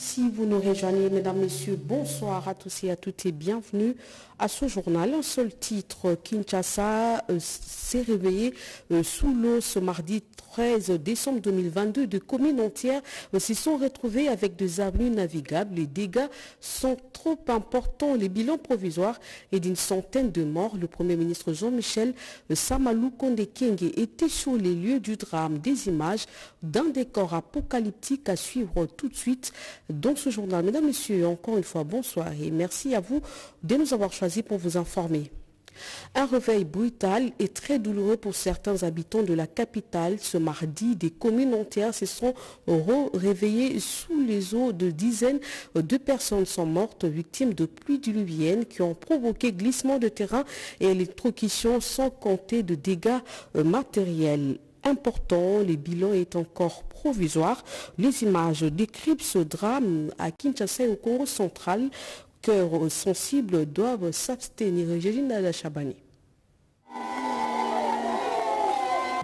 Si vous nous rejoignez, mesdames, messieurs, bonsoir à tous et à toutes et bienvenue à ce journal. Un seul titre, Kinshasa euh, s'est réveillé euh, sous l'eau ce mardi 13 décembre 2022. De communes entières euh, s'y sont retrouvées avec des avenues navigables. Les dégâts sont trop importants. Les bilans provisoires est d'une centaine de morts. Le Premier ministre Jean-Michel Samalou Kondekenge était sur les lieux du drame. Des images d'un décor apocalyptique à suivre tout de suite dans ce journal. Mesdames, Messieurs, encore une fois, bonsoir et merci à vous de nous avoir choisis pour vous informer. Un réveil brutal et très douloureux pour certains habitants de la capitale. Ce mardi, des communes entières se sont réveillées sous les eaux. De dizaines de personnes sont mortes, victimes de pluies diluviennes qui ont provoqué glissement de terrain et électrocution sans compter de dégâts matériels important. Les bilans est encore provisoire. Les images décrivent ce drame à Kinshasa et au Congo central. Cœurs sensibles doivent s'abstenir. Chabani.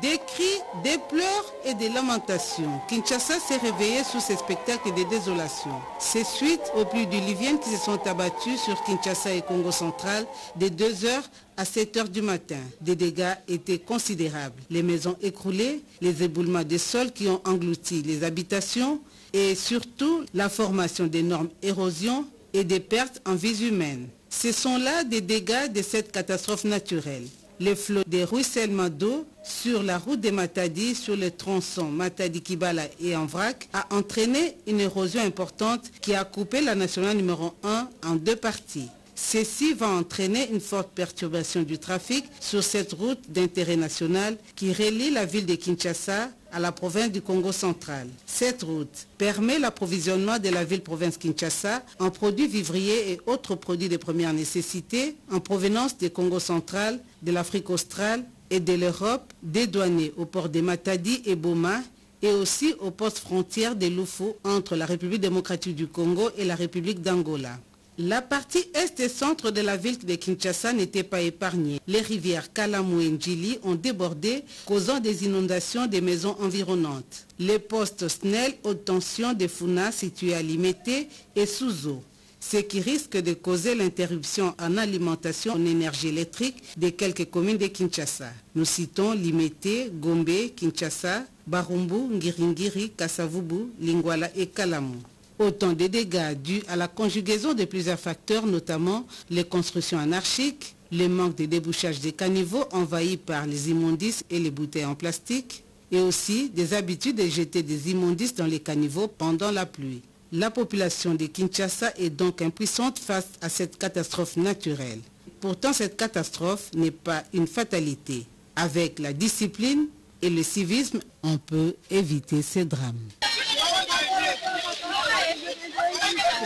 Des cris, des pleurs et des lamentations. Kinshasa s'est réveillé sous ces spectacles de désolation. C'est suite aux pluies diluviennes qui se sont abattues sur Kinshasa et Congo central de 2h à 7h du matin. Des dégâts étaient considérables. Les maisons écroulées, les éboulements des sols qui ont englouti les habitations et surtout la formation d'énormes érosions et des pertes en vies humaines. Ce sont là des dégâts de cette catastrophe naturelle les flots des ruissellements d'eau sur la route des Matadi, sur le tronçon Matadi-Kibala et en vrac, a entraîné une érosion importante qui a coupé la nationale numéro 1 en deux parties. Ceci va entraîner une forte perturbation du trafic sur cette route d'intérêt national qui relie la ville de Kinshasa à la province du Congo central. Cette route permet l'approvisionnement de la ville-province Kinshasa en produits vivriers et autres produits de première nécessité en provenance du Congo central, de l'Afrique australe et de l'Europe, dédouanés au port de Matadi et Boma et aussi aux postes frontières de Loufou entre la République démocratique du Congo et la République d'Angola. La partie est et centre de la ville de Kinshasa n'était pas épargnée. Les rivières Kalamu et Njili ont débordé, causant des inondations des maisons environnantes. Les postes SNEL haute tension des Funa situés à Limete et sous eau ce qui risque de causer l'interruption en alimentation en énergie électrique de quelques communes de Kinshasa. Nous citons Limete, Gombe, Kinshasa, Barumbu, Ngiringiri, Kasavubu, Lingwala et Kalamu. Autant de dégâts dus à la conjugaison de plusieurs facteurs, notamment les constructions anarchiques, le manque de débouchage des caniveaux envahis par les immondices et les bouteilles en plastique, et aussi des habitudes de jeter des immondices dans les caniveaux pendant la pluie. La population de Kinshasa est donc impuissante face à cette catastrophe naturelle. Pourtant, cette catastrophe n'est pas une fatalité. Avec la discipline et le civisme, on peut éviter ces drames.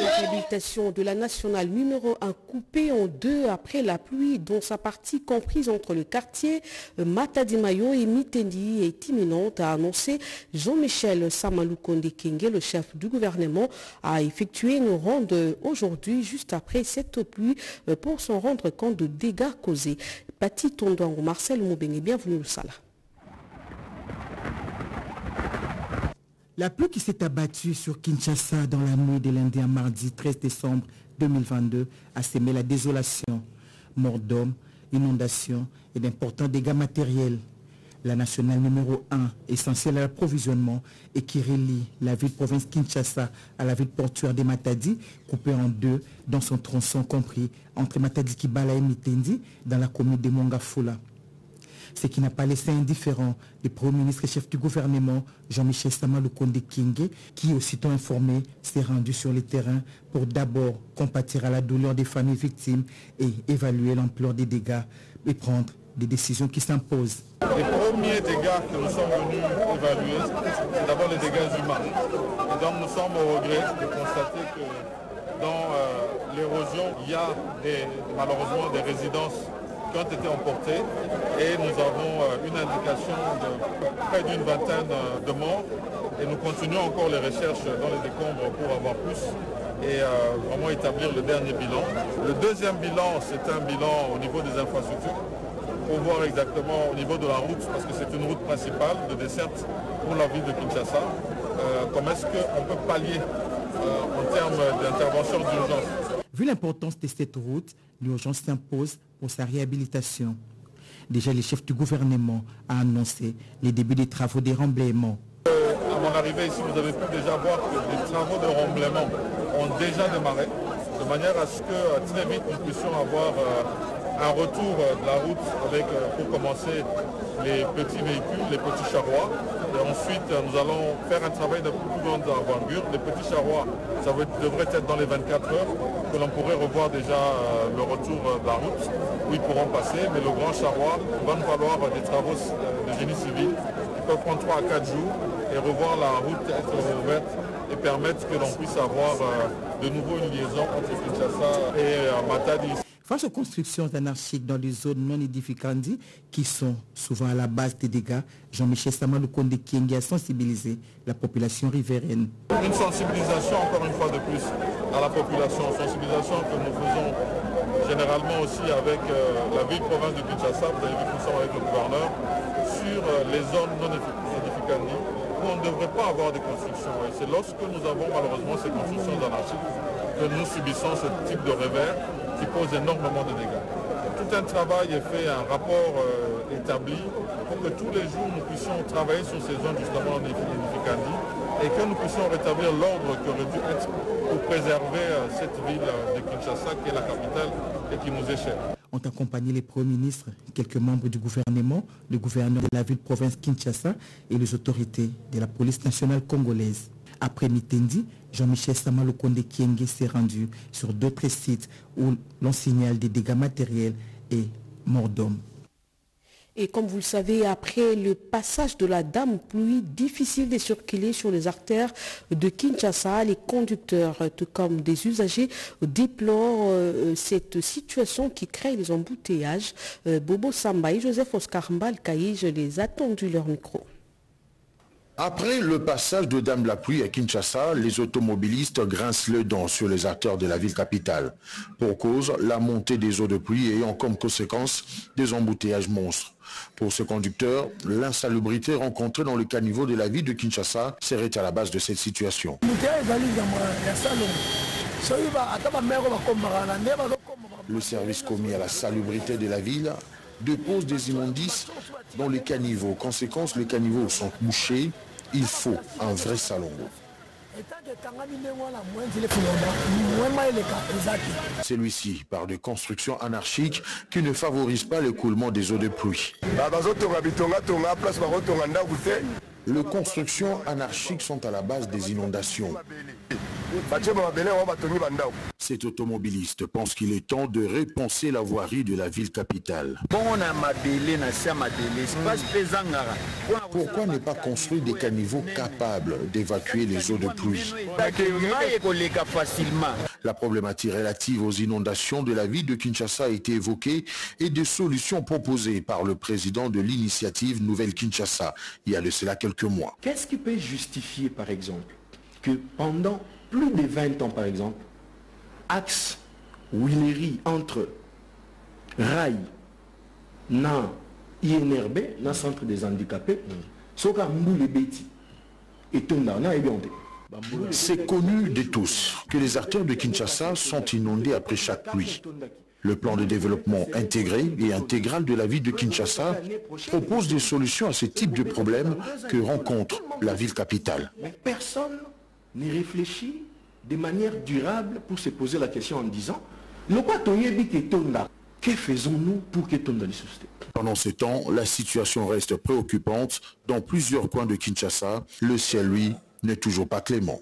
La réhabilitation de la nationale numéro 1 coupée en deux après la pluie dont sa partie comprise entre le quartier euh, Matadimayo et Mitendi est imminente, a annoncé Jean-Michel Samaloukonde Kenge, le chef du gouvernement, a effectué une ronde aujourd'hui juste après cette pluie euh, pour s'en rendre compte de dégâts causés. Pati Tondouango, Marcel Moubengé, bienvenue au Salah. La pluie qui s'est abattue sur Kinshasa dans la nuit de lundi à mardi 13 décembre 2022 a sémé la désolation, mort d'hommes, inondations et d'importants dégâts matériels. La nationale numéro 1, essentielle à l'approvisionnement et qui relie la ville-province Kinshasa à la ville portuaire de Matadi, coupée en deux dans son tronçon compris entre Matadi Kibala et Mitendi dans la commune de Mongafula ce qui n'a pas laissé indifférent le Premier ministre et chef du gouvernement, Jean-Michel Samaloukonde Kingé, qui, aussitôt informé, s'est rendu sur le terrain pour d'abord compatir à la douleur des familles victimes et évaluer l'ampleur des dégâts et prendre des décisions qui s'imposent. Les premiers dégâts que nous sommes venus évaluer, c'est d'abord les dégâts humains. Et donc nous sommes au regret de constater que dans euh, l'érosion, il y a malheureusement des résidences qui ont été emportés et nous avons euh, une indication de près d'une vingtaine euh, de morts et nous continuons encore les recherches dans les décombres pour avoir plus et euh, vraiment établir le dernier bilan. Le deuxième bilan, c'est un bilan au niveau des infrastructures pour voir exactement au niveau de la route, parce que c'est une route principale de desserte pour la ville de Kinshasa, comment est-ce qu'on peut pallier en termes d'intervention d'urgence. Vu l'importance de cette route, l'urgence s'impose pour sa réhabilitation. Déjà, le chef du gouvernement a annoncé les débuts des travaux de remblaiement. Euh, à mon ici, vous avez pu déjà voir que les travaux de remblaiement ont déjà démarré, de manière à ce que très vite nous puissions avoir un retour de la route avec, pour commencer, les petits véhicules, les petits charrois. Et ensuite, nous allons faire un travail de plus grande envergure. Les petits charrois, ça devrait être dans les 24 heures que l'on pourrait revoir déjà le retour de la route où ils pourront passer. Mais le grand charroi, va nous falloir des travaux de génie civil qui peuvent prendre 3 à 4 jours et revoir la route être ouverte et permettre que l'on puisse avoir de nouveau une liaison entre Kinshasa et Matadi. Face aux constructions anarchiques dans les zones non édificantes qui sont souvent à la base des dégâts, Jean-Michel Samalou Konde Kiengi a sensibilisé la population riveraine. Une sensibilisation encore une fois de plus à la population, sensibilisation que nous faisons généralement aussi avec euh, la ville-province de Kinshasa, vous avez vu que nous sommes avec le gouverneur, sur euh, les zones non édificantes où on ne devrait pas avoir de constructions. Et c'est lorsque nous avons malheureusement ces constructions anarchiques que nous subissons ce type de revers qui pose énormément de dégâts. Tout un travail est fait, un rapport euh, établi pour que tous les jours nous puissions travailler sur ces zones justement édificantes et que nous puissions rétablir l'ordre qui aurait dû être pour préserver euh, cette ville de Kinshasa qui est la capitale et qui nous est chère. Ont accompagné les premiers ministres, quelques membres du gouvernement, le gouverneur de la ville-province Kinshasa et les autorités de la police nationale congolaise. Après Mitendi, Jean-Michel Samalokonde Kienge s'est rendu sur d'autres sites où l'on signale des dégâts matériels et morts d'hommes. Et comme vous le savez, après le passage de la dame pluie, difficile de circuler sur les artères de Kinshasa, les conducteurs, tout comme des usagers, déplorent euh, cette situation qui crée les embouteillages. Euh, Bobo Samba et Joseph Oscar Mbalkaï, je les ai attendus leur micro. Après le passage de Dame la pluie à Kinshasa, les automobilistes grincent le dents sur les acteurs de la ville capitale. Pour cause, la montée des eaux de pluie ayant comme conséquence des embouteillages monstres. Pour ce conducteur, l'insalubrité rencontrée dans le caniveau de la ville de Kinshasa serait à la base de cette situation. Le service commis à la salubrité de la ville dépose des immondices dans les caniveaux. Conséquence, les caniveaux sont bouchés. Il faut un vrai salon. Celui-ci par des constructions anarchiques qui ne favorisent pas l'écoulement des eaux de pluie. Les constructions anarchiques sont à la base des inondations. Cet automobiliste pense qu'il est temps de repenser la voirie de la ville capitale. Pourquoi ne pas construire des caniveaux capables d'évacuer les eaux de pluie La problématique relative aux inondations de la ville de Kinshasa a été évoquée et des solutions proposées par le président de l'initiative Nouvelle Kinshasa il y a de cela quelques mois. Qu'est-ce qui peut justifier par exemple que pendant plus de 20 ans par exemple, axe Willery entre Rail, na INRB, na centre des handicapés, Soka Ebionte. C'est connu de tous que les artères de Kinshasa sont inondées après chaque pluie. Le plan de développement intégré et intégral de la ville de Kinshasa propose des solutions à ce type de problèmes que rencontre la ville capitale. Mais personne ne réfléchit de manière durable pour se poser la question en disant que faisons-nous pour que Tonda suscite Pendant ce temps, la situation reste préoccupante dans plusieurs coins de Kinshasa. Le ciel, lui, n'est toujours pas clément.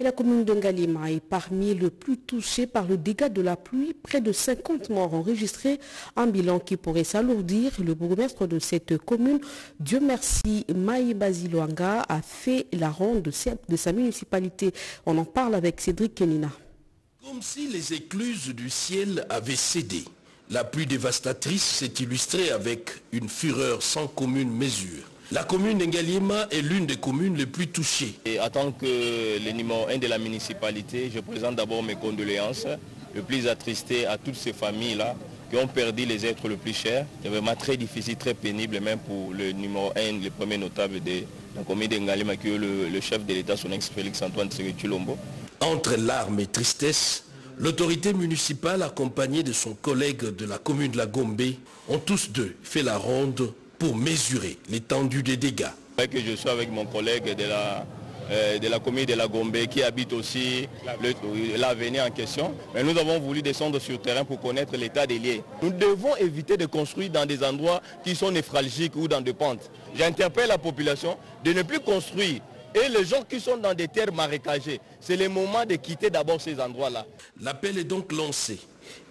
Et la commune de Ngalima est parmi les plus touchés par le dégât de la pluie. Près de 50 morts enregistrés, un bilan qui pourrait s'alourdir. Le bourgmestre de cette commune, Dieu merci, Maï Basiloanga, a fait la ronde de sa municipalité. On en parle avec Cédric Kenina. Comme si les écluses du ciel avaient cédé. La pluie dévastatrice s'est illustrée avec une fureur sans commune mesure. La commune d'Engalima est l'une des communes les plus touchées. Et en tant que le numéro 1 de la municipalité, je présente d'abord mes condoléances, le plus attristé à toutes ces familles-là qui ont perdu les êtres les plus chers. C'est vraiment très difficile, très pénible, même pour le numéro 1, le premier notable de la commune d'Engalima, qui est le, chef de l'État, son ex Félix Antoine Tshisekedi Chilombo. Entre larmes et tristesse, l'autorité municipale accompagnée de son collègue de la commune de la Gombe ont tous deux fait la ronde pour mesurer l'étendue des dégâts. Que je suis avec mon collègue de la, euh, commune de la Gombe qui habite aussi l'avenir en question. Mais nous avons voulu descendre sur le terrain pour connaître l'état des lieux. Nous devons éviter de construire dans des endroits qui sont névralgiques ou dans des pentes. J'interpelle la population de ne plus construire et les gens qui sont dans des terres marécagées, c'est le moment de quitter d'abord ces endroits-là. L'appel est donc lancé.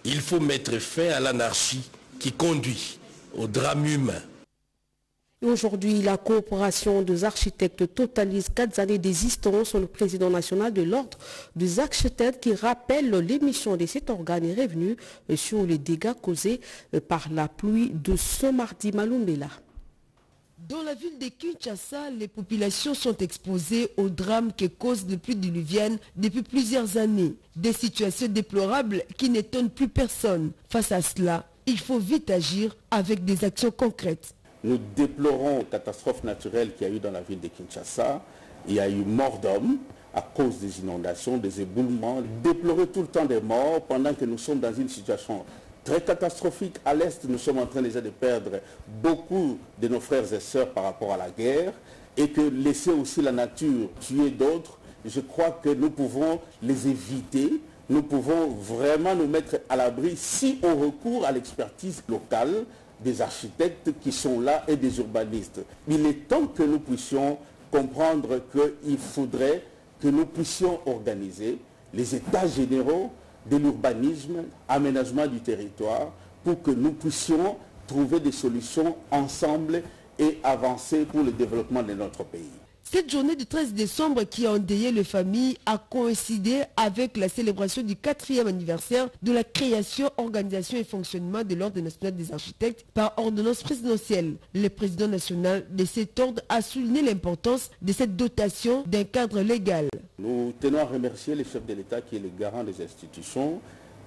Il faut mettre fin à l'anarchie qui conduit au drame humain. Aujourd'hui, la coopération des architectes totalise quatre années d'existence. Le président national de l'ordre des architectes qui rappelle l'émission de cet organe est revenu sur les dégâts causés par la pluie de ce mardi Malumbela. Dans la ville de Kinshasa, les populations sont exposées aux drames que cause les pluies diluviennes depuis plusieurs années. Des situations déplorables qui n'étonnent plus personne. Face à cela, il faut vite agir avec des actions concrètes. Nous déplorons la catastrophe naturelle qu'il y a eu dans la ville de Kinshasa. Il y a eu mort d'hommes à cause des inondations, des éboulements. Déplorer tout le temps des morts pendant que nous sommes dans une situation très catastrophique. À l'Est, nous sommes en train déjà de perdre beaucoup de nos frères et sœurs par rapport à la guerre et que laisser aussi la nature tuer d'autres, je crois que nous pouvons les éviter. Nous pouvons vraiment nous mettre à l'abri si on recourt à l'expertise locale des architectes qui sont là et des urbanistes. Il est temps que nous puissions comprendre qu'il faudrait que nous puissions organiser les états généraux de l'urbanisme, aménagement du territoire, pour que nous puissions trouver des solutions ensemble et avancer pour le développement de notre pays. Cette journée du 13 décembre qui a endeuillé les familles a coïncidé avec la célébration du quatrième anniversaire de la création, organisation et fonctionnement de l'Ordre national des architectes par ordonnance présidentielle. Le président national de cet ordre a souligné l'importance de cette dotation d'un cadre légal. Nous tenons à remercier les chefs de l'État qui est le garant des institutions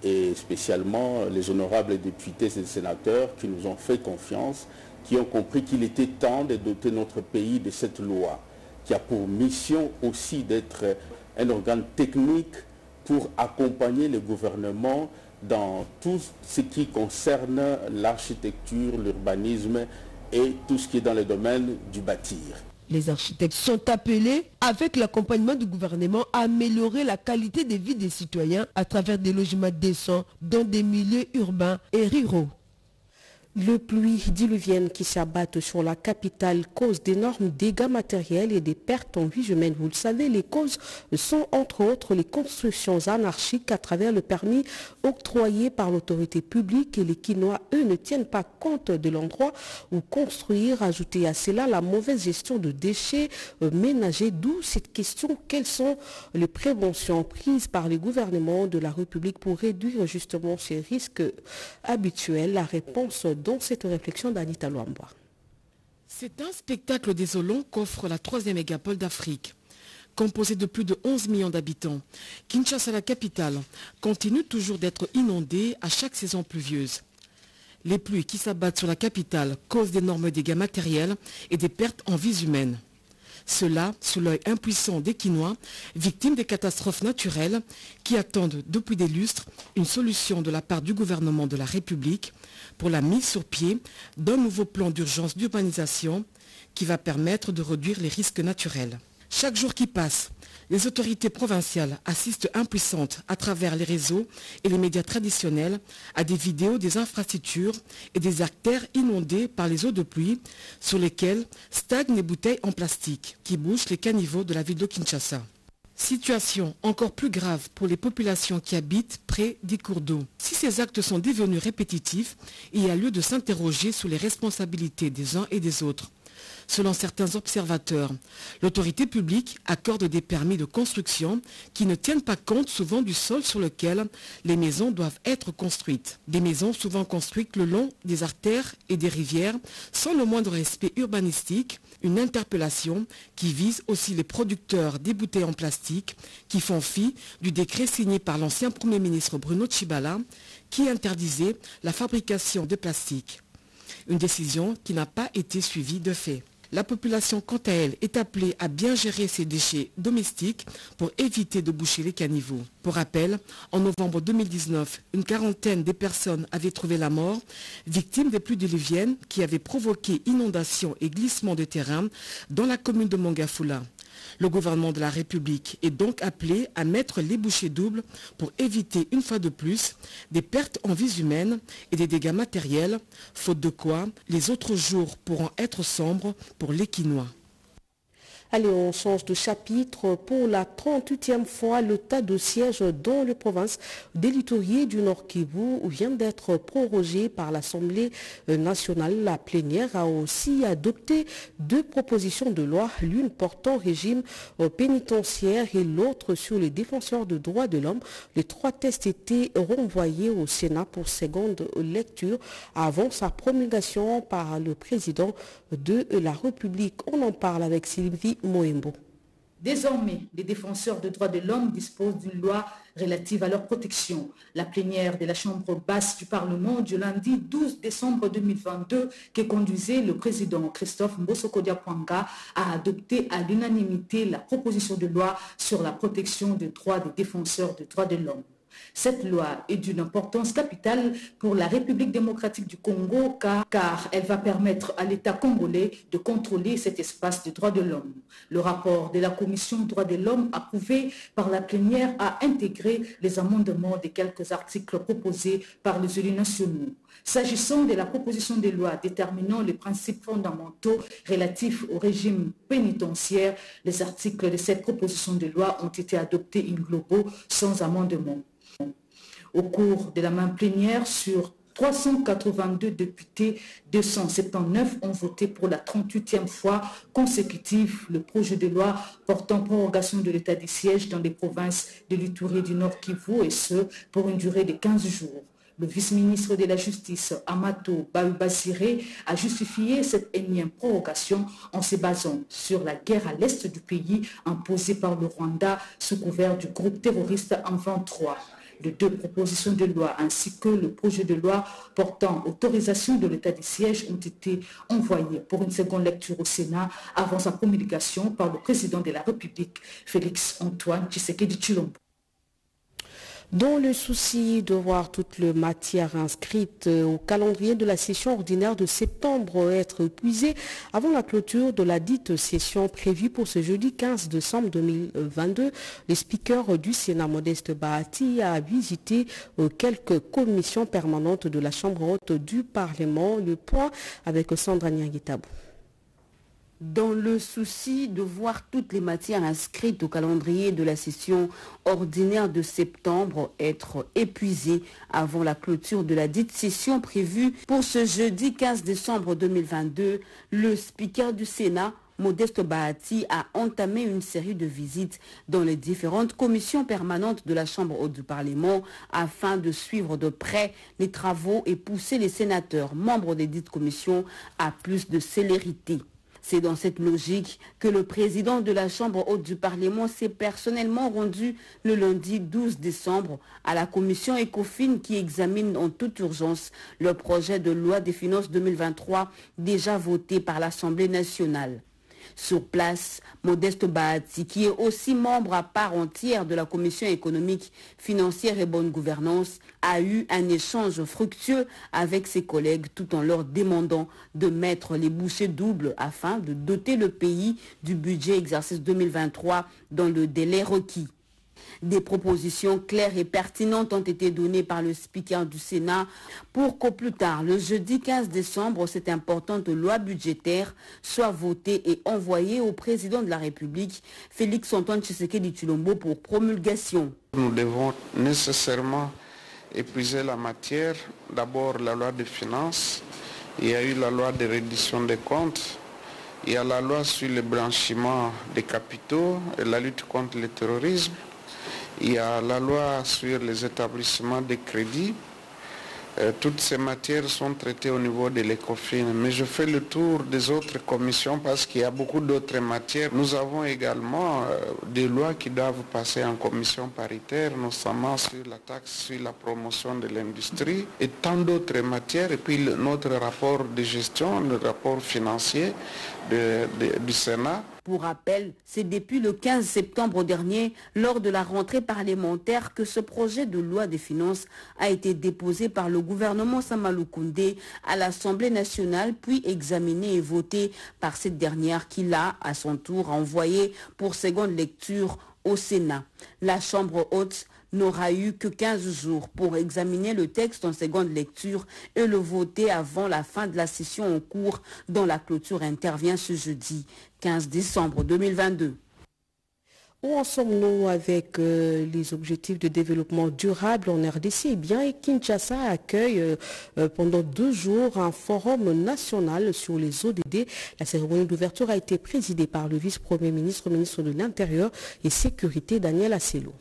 et spécialement les honorables députés et sénateurs qui nous ont fait confiance, qui ont compris qu'il était temps de doter notre pays de cette loi qui a pour mission aussi d'être un organe technique pour accompagner le gouvernement dans tout ce qui concerne l'architecture, l'urbanisme et tout ce qui est dans le domaine du bâtir. Les architectes sont appelés, avec l'accompagnement du gouvernement, à améliorer la qualité de vie des citoyens à travers des logements décents dans des milieux urbains et ruraux. Le pluie diluvienne qui s'abattent sur la capitale cause d'énormes dégâts matériels et des pertes en vie humaine. Vous le savez, les causes sont entre autres les constructions anarchiques à travers le permis octroyé par l'autorité publique et les Quinois, eux, ne tiennent pas compte de l'endroit où construire. Ajouter à cela la mauvaise gestion de déchets ménagers, d'où cette question, quelles sont les préventions prises par les gouvernements de la République pour réduire justement ces risques habituels? La réponse dans cette réflexion d'Anita. C'est un spectacle désolant qu'offre la troisième mégapole d'Afrique. Composée de plus de 11 millions d'habitants, Kinshasa, la capitale, continue toujours d'être inondée à chaque saison pluvieuse. Les pluies qui s'abattent sur la capitale causent d'énormes dégâts matériels et des pertes en vies humaines. Cela sous l'œil impuissant des Quinois, victimes des catastrophes naturelles qui attendent depuis des lustres une solution de la part du gouvernement de la République pour la mise sur pied d'un nouveau plan d'urgence d'urbanisation qui va permettre de réduire les risques naturels. Chaque jour qui passe, les autorités provinciales assistent impuissantes à travers les réseaux et les médias traditionnels à des vidéos des infrastructures et des artères inondées par les eaux de pluie sur lesquelles stagnent les bouteilles en plastique qui bouchent les caniveaux de la ville de Kinshasa. Situation encore plus grave pour les populations qui habitent près des cours d'eau. Si ces actes sont devenus répétitifs, il y a lieu de s'interroger sur les responsabilités des uns et des autres. Selon certains observateurs, l'autorité publique accorde des permis de construction qui ne tiennent pas compte souvent du sol sur lequel les maisons doivent être construites. Des maisons souvent construites le long des artères et des rivières sans le moindre respect urbanistique, une interpellation qui vise aussi les producteurs des bouteilles en plastique qui font fi du décret signé par l'ancien Premier ministre Bruno Chibala qui interdisait la fabrication de plastique. Une décision qui n'a pas été suivie de fait. La population, quant à elle, est appelée à bien gérer ses déchets domestiques pour éviter de boucher les caniveaux. Pour rappel, en novembre 2019, une quarantaine de personnes avaient trouvé la mort, victimes des pluies diluviennes qui avaient provoqué inondations et glissements de terrain dans la commune de Mongafula. Le gouvernement de la République est donc appelé à mettre les bouchées doubles pour éviter une fois de plus des pertes en vies humaines et des dégâts matériels, faute de quoi les autres jours pourront être sombres pour les Quinois. Allez, on change de chapitre. Pour la 38e fois, le tas de sièges dans les provinces des du Nord Kivu vient d'être prorogé par l'Assemblée nationale. La plénière a aussi adopté deux propositions de loi, l'une portant régime pénitentiaire et l'autre sur les défenseurs de droits de l'homme. Les trois tests étaient renvoyés au Sénat pour seconde lecture avant sa promulgation par le président de la République. On en parle avec Sylvie Désormais, les défenseurs des droits de l'homme disposent d'une loi relative à leur protection. La plénière de la Chambre basse du Parlement du lundi 12 décembre 2022 qui conduisait le président Christophe Mbosoko Diapwanga a adopté à l'unanimité la proposition de loi sur la protection des droits des défenseurs des droits de l'homme. Cette loi est d'une importance capitale pour la République démocratique du Congo car, elle va permettre à l'État congolais de contrôler cet espace des droits de l'homme. Le rapport de la Commission droits de l'homme approuvé par la plénière a intégré les amendements des quelques articles proposés par les élus nationaux. S'agissant de la proposition de loi déterminant les principes fondamentaux relatifs au régime pénitentiaire, les articles de cette proposition de loi ont été adoptés in globo sans amendement. Au cours de la même plénière, sur 382 députés, 279 ont voté pour la 38e fois consécutive le projet de loi portant prorogation de l'état des sièges dans les provinces de l'Itourie du Nord Kivu et ce pour une durée de 15 jours. Le vice-ministre de la Justice, Amato Baubasire, a justifié cette énième prorogation en se basant sur la guerre à l'est du pays imposée par le Rwanda sous couvert du groupe terroriste en 23 de deux propositions de loi ainsi que le projet de loi portant autorisation de l'état des sièges ont été envoyés pour une seconde lecture au Sénat avant sa promulgation par le président de la République, Félix Antoine Tshisekedi Chilombo. Dans le souci de voir toute la matière inscrite au calendrier de la session ordinaire de septembre être épuisée avant la clôture de la dite session prévue pour ce jeudi 15 décembre 2022, le speaker du Sénat Modeste Bahati a visité quelques commissions permanentes de la Chambre haute du Parlement. Le point avec Sandra Nianguitabou. Dans le souci de voir toutes les matières inscrites au calendrier de la session ordinaire de septembre être épuisées avant la clôture de la dite session prévue pour ce jeudi 15 décembre 2022, le speaker du Sénat, Modeste Bahati, a entamé une série de visites dans les différentes commissions permanentes de la Chambre haute du Parlement afin de suivre de près les travaux et pousser les sénateurs membres des dites commissions à plus de célérité. C'est dans cette logique que le président de la Chambre haute du Parlement s'est personnellement rendu le lundi 12 décembre à la commission ECOFIN qui examine en toute urgence le projet de loi des finances 2023 déjà voté par l'Assemblée nationale. Sur place, Modeste Bahati, qui est aussi membre à part entière de la Commission économique, financière et bonne gouvernance, a eu un échange fructueux avec ses collègues tout en leur demandant de mettre les bouchées doubles afin de doter le pays du budget exercice 2023 dans le délai requis. Des propositions claires et pertinentes ont été données par le speaker du Sénat pour qu'au plus tard, le jeudi 15 décembre, cette importante loi budgétaire soit votée et envoyée au président de la République, Félix Antoine Tshisekedi Chulombo, pour promulgation. Nous devons nécessairement épuiser la matière. D'abord, la loi des finances. Il y a eu la loi de reddition des comptes. Il y a la loi sur le blanchiment des capitaux et la lutte contre le terrorisme. Il y a la loi sur les établissements de crédit. Euh, toutes ces matières sont traitées au niveau de l'ECOFIN, mais je fais le tour des autres commissions parce qu'il y a beaucoup d'autres matières. Nous avons également euh, des lois qui doivent passer en commission paritaire, notamment sur la taxe sur la promotion de l'industrie et tant d'autres matières. Et puis notre rapport de gestion, le rapport financier du Sénat pour rappel, c'est depuis le 15 septembre dernier, lors de la rentrée parlementaire, que ce projet de loi des finances a été déposé par le gouvernement Samalou Koundé à l'Assemblée nationale, puis examiné et voté par cette dernière qui l'a, à son tour, envoyé pour seconde lecture au Sénat. La Chambre haute n'aura eu que 15 jours pour examiner le texte en seconde lecture et le voter avant la fin de la session en cours dont la clôture intervient ce jeudi 15 décembre 2022. Où en sommes-nous avec euh, les objectifs de développement durable en RDC eh bien, Kinshasa accueille euh, euh, pendant deux jours un forum national sur les ODD. La cérémonie d'ouverture a été présidée par le vice-premier ministre, ministre de l'Intérieur et Sécurité, Daniel Asselo.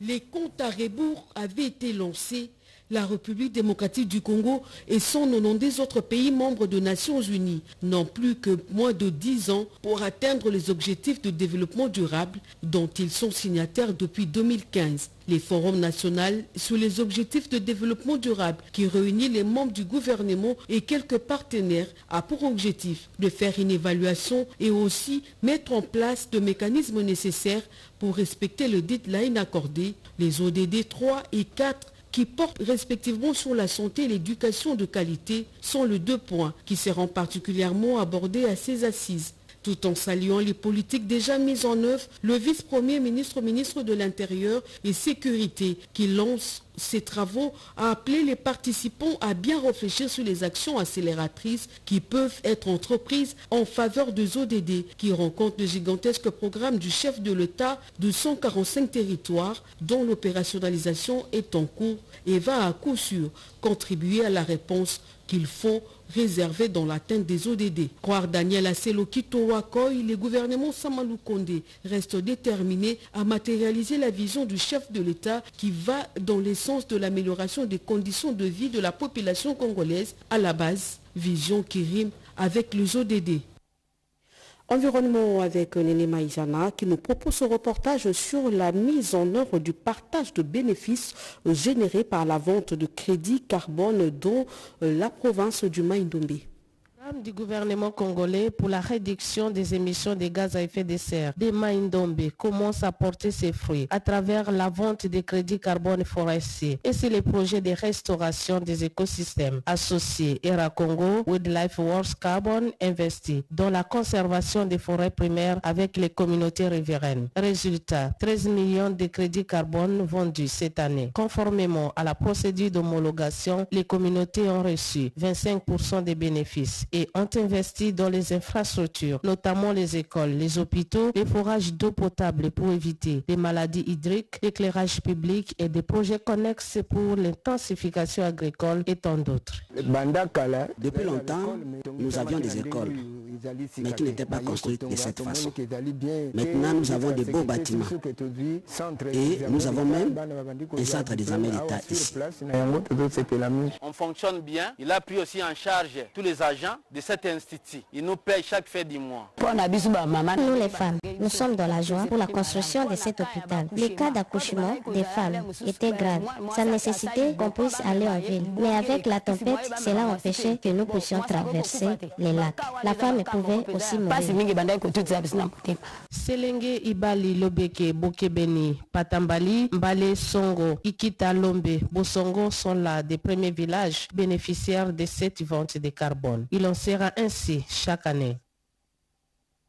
Les comptes à rebours avaient été lancés. La République démocratique du Congo et des autres pays membres des Nations Unies n'ont plus que moins de 10 ans pour atteindre les objectifs de développement durable dont ils sont signataires depuis 2015. Les forums national sur les objectifs de développement durable qui réunit les membres du gouvernement et quelques partenaires a pour objectif de faire une évaluation et aussi mettre en place de mécanismes nécessaires pour respecter le deadline accordé, les ODD 3 et 4 qui portent respectivement sur la santé et l'éducation de qualité sont les deux points qui seront particulièrement abordés à ces assises. Tout en saluant les politiques déjà mises en œuvre, le vice-premier ministre, ministre de l'Intérieur et Sécurité qui lance ces travaux a appelé les participants à bien réfléchir sur les actions accélératrices qui peuvent être entreprises en faveur des ODD qui rencontrent le gigantesque programme du chef de l'État de 145 territoires dont l'opérationnalisation est en cours et va à coup sûr contribuer à la réponse qu'il faut réserver dans l'atteinte des ODD. Croire Daniel Asselo Kitowakoy, les gouvernements Samalou Kondé restent déterminés à matérialiser la vision du chef de l'État qui va dans les sens de l'amélioration des conditions de vie de la population congolaise à la base, vision qui rime avec les ODD. Environnement avec Néné Maïzana qui nous propose ce reportage sur la mise en œuvre du partage de bénéfices générés par la vente de crédits carbone dans la province du Maïndombe du gouvernement congolais pour la réduction des émissions de gaz à effet de serre des Maïndombe commence à porter ses fruits à travers la vente des crédits carbone forestiers et c'est le projet de restauration des écosystèmes associés ERA Congo Wildlife Wars Carbon investi dans la conservation des forêts primaires avec les communautés riveraines. Résultat, 13 millions de crédits carbone vendus cette année. Conformément à la procédure d'homologation, les communautés ont reçu 25% des bénéfices ont investi dans les infrastructures, notamment les écoles, les hôpitaux, les forages d'eau potable pour éviter les maladies hydriques, l'éclairage public et des projets connexes pour l'intensification agricole et tant d'autres. Depuis longtemps, nous avions des écoles, mais qui n'étaient pas construites de cette façon. Maintenant, nous avons de beaux bâtiments et nous avons même un centre des d'État ici. On fonctionne bien. Il a pris aussi en charge tous les agents de cet institut. Il nous paye chaque fin du mois. Nous les femmes, nous sommes dans la joie pour la construction de cet hôpital. Les cas d'accouchement des femmes étaient graves. Ça nécessitait qu'on puisse aller en ville. Mais avec la tempête, cela empêchait que nous puissions traverser les lacs. La femme pouvait aussi mourir. Selenge Ibali Lobeke Bokebeni, Patambali, Mbale Songo, Ikita Lombe, Bosongo sont là des premiers villages bénéficiaires de cette vente de carbone. Ils ont sera ainsi chaque année.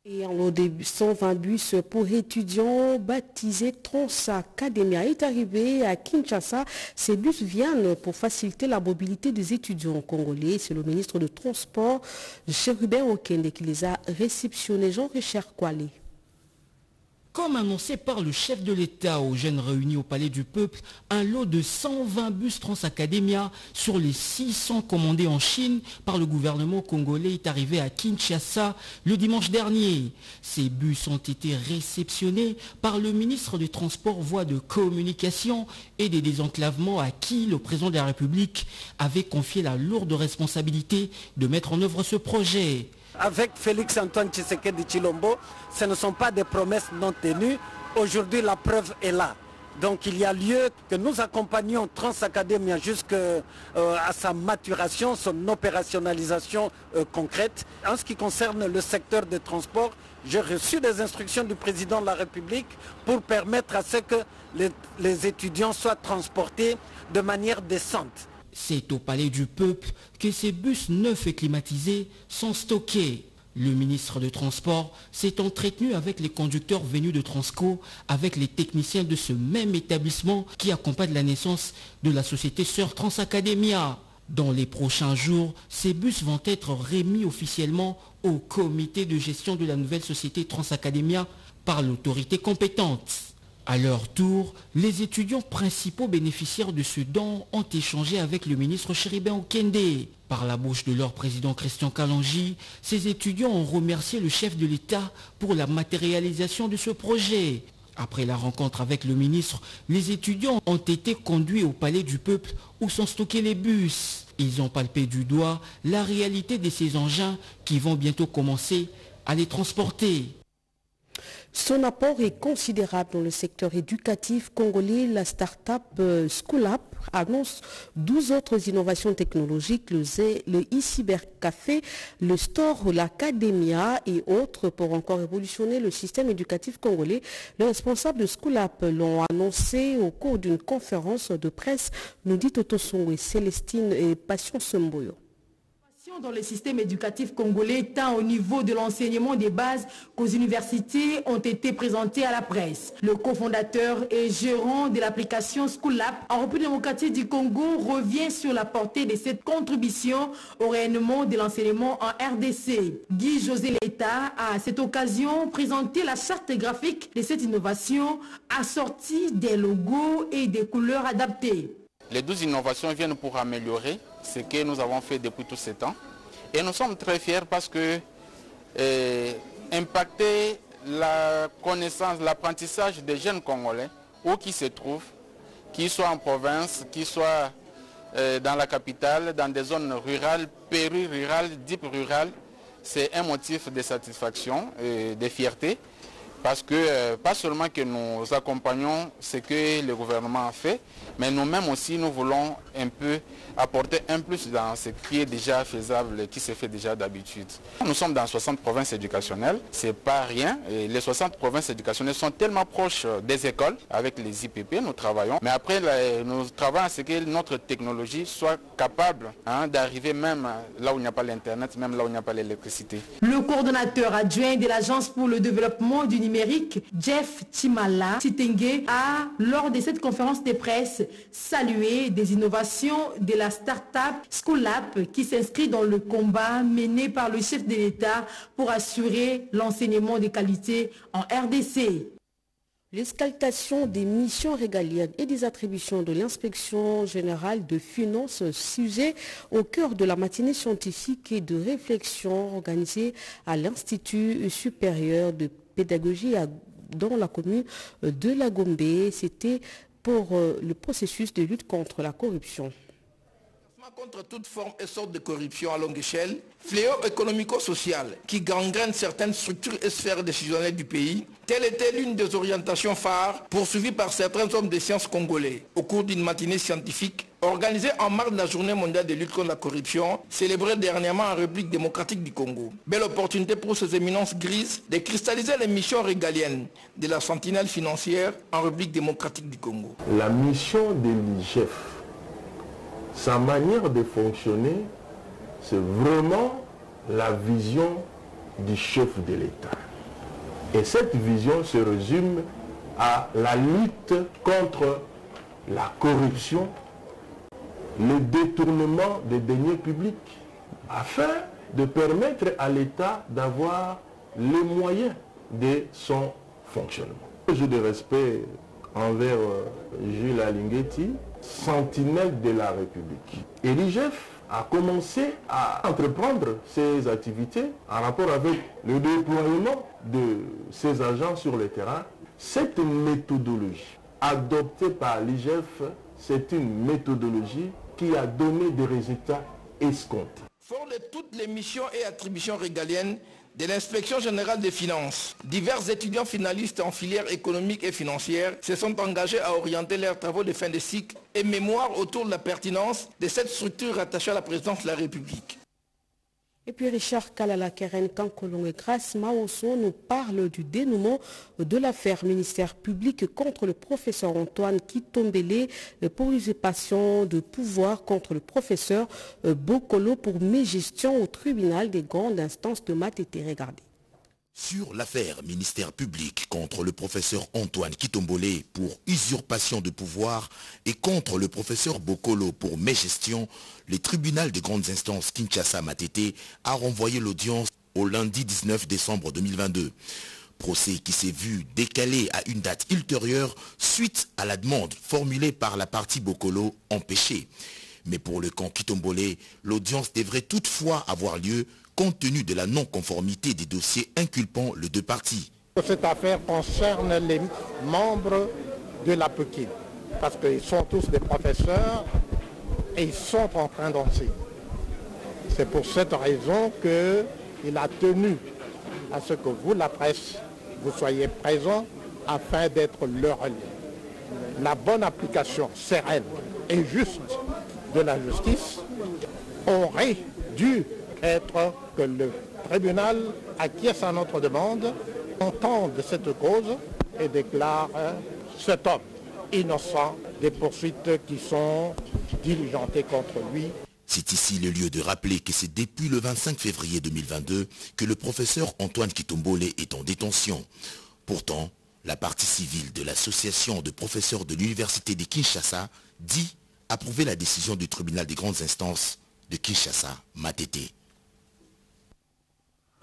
Et en début, 120 bus pour étudiants baptisés Trans Academia est arrivé à Kinshasa. Ces bus viennent pour faciliter la mobilité des étudiants congolais. C'est le ministre de Transport, Chérubin Okende, qui les a réceptionnés. Jean-Richard Koualé. Comme annoncé par le chef de l'État aux jeunes réunis au Palais du Peuple, un lot de 120 bus Transacademia sur les 600 commandés en Chine par le gouvernement congolais est arrivé à Kinshasa le dimanche dernier. Ces bus ont été réceptionnés par le ministre des Transports, Voies de Communication et des Désenclavements à qui le président de la République avait confié la lourde responsabilité de mettre en œuvre ce projet avec Félix Antoine Tshisekedi Chilombo, ce ne sont pas des promesses non tenues. Aujourd'hui, la preuve est là. Donc il y a lieu que nous accompagnions Transacademia jusqu'à euh, sa maturation, son opérationnalisation euh, concrète. En ce qui concerne le secteur des transports, j'ai reçu des instructions du président de la République pour permettre à ce que les étudiants soient transportés de manière décente. C'est au Palais du Peuple que ces bus neufs et climatisés sont stockés. Le ministre de Transport s'est entretenu avec les conducteurs venus de Transco, avec les techniciens de ce même établissement qui accompagne la naissance de la société sœur Transacademia. Dans les prochains jours, ces bus vont être remis officiellement au comité de gestion de la nouvelle société Transacademia par l'autorité compétente. À leur tour, les étudiants principaux bénéficiaires de ce don ont échangé avec le ministre Chéribin Okende. Par la bouche de leur président Christian Kalangi, ces étudiants ont remercié le chef de l'État pour la matérialisation de ce projet. Après la rencontre avec le ministre, les étudiants ont été conduits au palais du peuple où sont stockés les bus. Ils ont palpé du doigt la réalité de ces engins qui vont bientôt commencer à les transporter. Son apport est considérable dans le secteur éducatif congolais. La start-up euh, SchoolApp annonce 12 autres innovations technologiques, le, e-cybercafé, le store, l'academia et autres pour encore évolutionner le système éducatif congolais. Les responsables de SchoolApp l'ont annoncé au cours d'une conférence de presse, nous dit Toto et Célestine et Passion Semboyo dans le système éducatif congolais, tant au niveau de l'enseignement des bases qu'aux universités, ont été présentés à la presse. Le cofondateur et gérant de l'application SchoolApp en République démocratique du Congo revient sur la portée de cette contribution au rayonnement de l'enseignement en RDC. Guy José Leta a à cette occasion présenté la charte graphique de cette innovation assortie des logos et des couleurs adaptées. Les 12 innovations viennent pour améliorer ce que nous avons fait depuis tous ces temps. Et nous sommes très fiers parce que eh, impacter la connaissance, l'apprentissage des jeunes Congolais, où qu'ils se trouvent, qu'ils soient en province, qu'ils soient eh, dans la capitale, dans des zones rurales, péri-rurales, deep rurales, c'est un motif de satisfaction et de fierté. Parce que euh, pas seulement que nous accompagnons ce que le gouvernement a fait, mais nous-mêmes aussi, nous voulons un peu apporter un plus dans ce qui est déjà faisable, qui se fait déjà d'habitude. Nous sommes dans 60 provinces éducationnelles, c'est pas rien. Les 60 provinces éducationnelles sont tellement proches des écoles, avec les IPP, nous travaillons. Mais après, nous travaillons à ce que notre technologie soit capable hein, d'arriver même là où il n'y a pas l'Internet, même là où il n'y a pas l'électricité. Le coordonnateur adjoint de l'Agence pour le développement du numérique, Jeff Chimala Titenge, a, lors de cette conférence de presse, salué des innovations de la start-up SchoolApp qui s'inscrit dans le combat mené par le chef de l'État pour assurer l'enseignement de qualité en RDC. L'escaltation des missions régaliennes et des attributions de l'inspection générale de finances, sujet au cœur de la matinée scientifique et de réflexion organisée à l'Institut supérieur de pédagogie dans la commune de la Gombe. C'était pour euh, le processus de lutte contre la corruption contre toute forme et sorte de corruption à longue échelle, fléau économico-social qui gangrène certaines structures et sphères décisionnelles du pays, telle était l'une des orientations phares poursuivies par certains hommes de sciences congolais au cours d'une matinée scientifique organisée en marge de la journée mondiale de lutte contre la corruption, célébrée dernièrement en République démocratique du Congo. Belle opportunité pour ces éminences grises de cristalliser les missions régaliennes de la sentinelle financière en République démocratique du Congo. La mission de l'IGF sa manière de fonctionner, c'est vraiment la vision du chef de l'État. Et cette vision se résume à la lutte contre la corruption, le détournement des deniers publics, afin de permettre à l'État d'avoir les moyens de son fonctionnement. J'ai de respect envers euh, Jules Alinghetti, sentinelle de la République. Et l'IGF a commencé à entreprendre ses activités en rapport avec le déploiement de ses agents sur le terrain. Cette méthodologie adoptée par l'IGF, c'est une méthodologie qui a donné des résultats escomptés. Fort de toutes les missions et attributions régaliennes de l'inspection générale des finances, divers étudiants finalistes en filière économique et financière se sont engagés à orienter leurs travaux de fin de cycle et mémoire autour de la pertinence de cette structure rattachée à la présidence de la République. Et puis Richard Kalala Keren Kankolong et Grace Maoso nous parle du dénouement de l'affaire ministère public contre le professeur Antoine Kitombele pour usurpation de pouvoir contre le professeur Bokolo pour mégestion au tribunal des grandes instances de maths été regardé. Sur l'affaire ministère public contre le professeur Antoine Kitombole pour usurpation de pouvoir et contre le professeur Bokolo pour mégestion, le tribunal de grandes instances Kinshasa Matete a renvoyé l'audience au lundi 19 décembre 2022. Procès qui s'est vu décalé à une date ultérieure suite à la demande formulée par la partie Bokolo empêchée. Mais pour le camp Kitombole, l'audience devrait toutefois avoir lieu compte tenu de la non-conformité des dossiers inculpant les deux parties. Cette affaire concerne les membres de la PEKIN, parce qu'ils sont tous des professeurs et ils sont en train d'enseigner. C'est pour cette raison qu'il a tenu à ce que vous, la presse, vous soyez présents afin d'être le relais. La bonne application sereine et juste de la justice aurait dû être que le tribunal acquiesce à notre demande, entende cette cause et déclare cet homme innocent des poursuites qui sont diligentées contre lui. C'est ici le lieu de rappeler que c'est depuis le 25 février 2022 que le professeur Antoine Kitombole est en détention. Pourtant, la partie civile de l'association de professeurs de l'université de Kinshasa dit approuver la décision du tribunal des grandes instances de Kinshasa, Matete.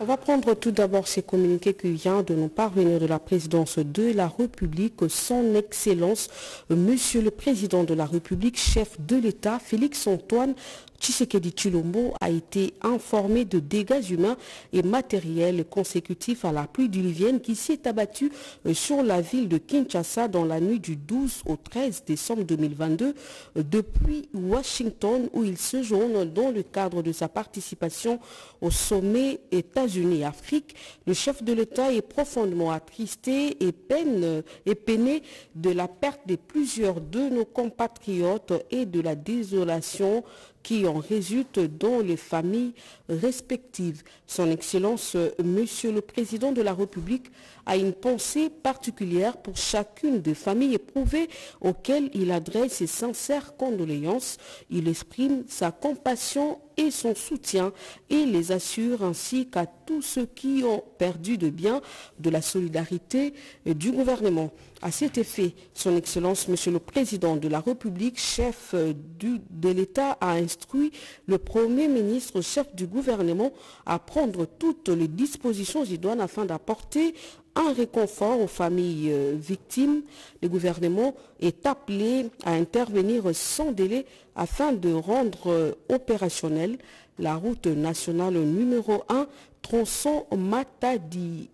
On va prendre tout d'abord ces communiqués qui vient de nous parvenir de la présidence de la République, son Excellence, Monsieur le Président de la République, chef de l'État, Félix Antoine Tshisekedi Chilombo a été informé de dégâts humains et matériels consécutifs à la pluie diluvienne qui s'est abattue sur la ville de Kinshasa dans la nuit du 12 au 13 décembre 2022 depuis Washington où il se joint dans le cadre de sa participation au sommet États-Unis-Afrique. Le chef de l'État est profondément attristé et, peine, et peiné de la perte de plusieurs de nos compatriotes et de la désolation qui en résulte dans les familles respectives. Son Excellence, Monsieur le Président de la République, a une pensée particulière pour chacune des familles éprouvées auxquelles il adresse ses sincères condoléances. Il exprime sa compassion et son soutien et les assure ainsi qu'à tous ceux qui ont perdu de bien de la solidarité du gouvernement. À cet effet, Son Excellence, Monsieur le Président de la République, chef de l'État, a instruit le Premier ministre, chef du gouvernement, à prendre toutes les dispositions idoines afin d'apporter un réconfort aux familles victimes. Le gouvernement est appelé à intervenir sans délai afin de rendre opérationnelle la route nationale numéro 1, tronçon Matadi-Mayo,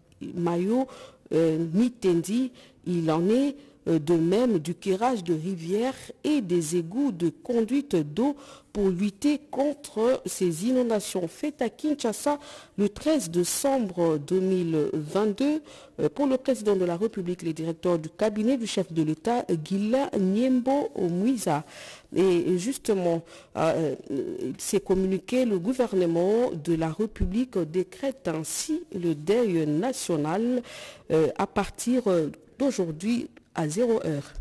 Mitendi. Il en est de même du curage de rivières et des égouts de conduite d'eau pour lutter contre ces inondations. Faites à Kinshasa le 13 décembre 2022 pour le président de la République, le directeur du cabinet du chef de l'État, Gila Niembo Mouiza. Et justement, euh, c'est communiqué, le gouvernement de la République décrète ainsi le deuil national euh, à partir d'aujourd'hui à 0 heure.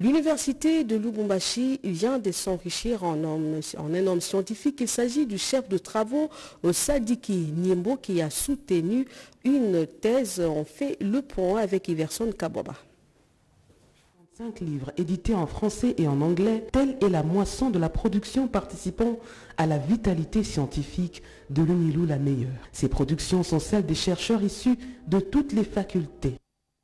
L'université de Lubumbashi vient de s'enrichir en, un homme scientifique. Il s'agit du chef de travaux Sadiki Niembo qui a soutenu une thèse. On fait le point avec Iverson Kaboba. Cinq livres édités en français et en anglais, telle est la moisson de la production participant à la vitalité scientifique de l'UNILU la meilleure. Ces productions sont celles des chercheurs issus de toutes les facultés.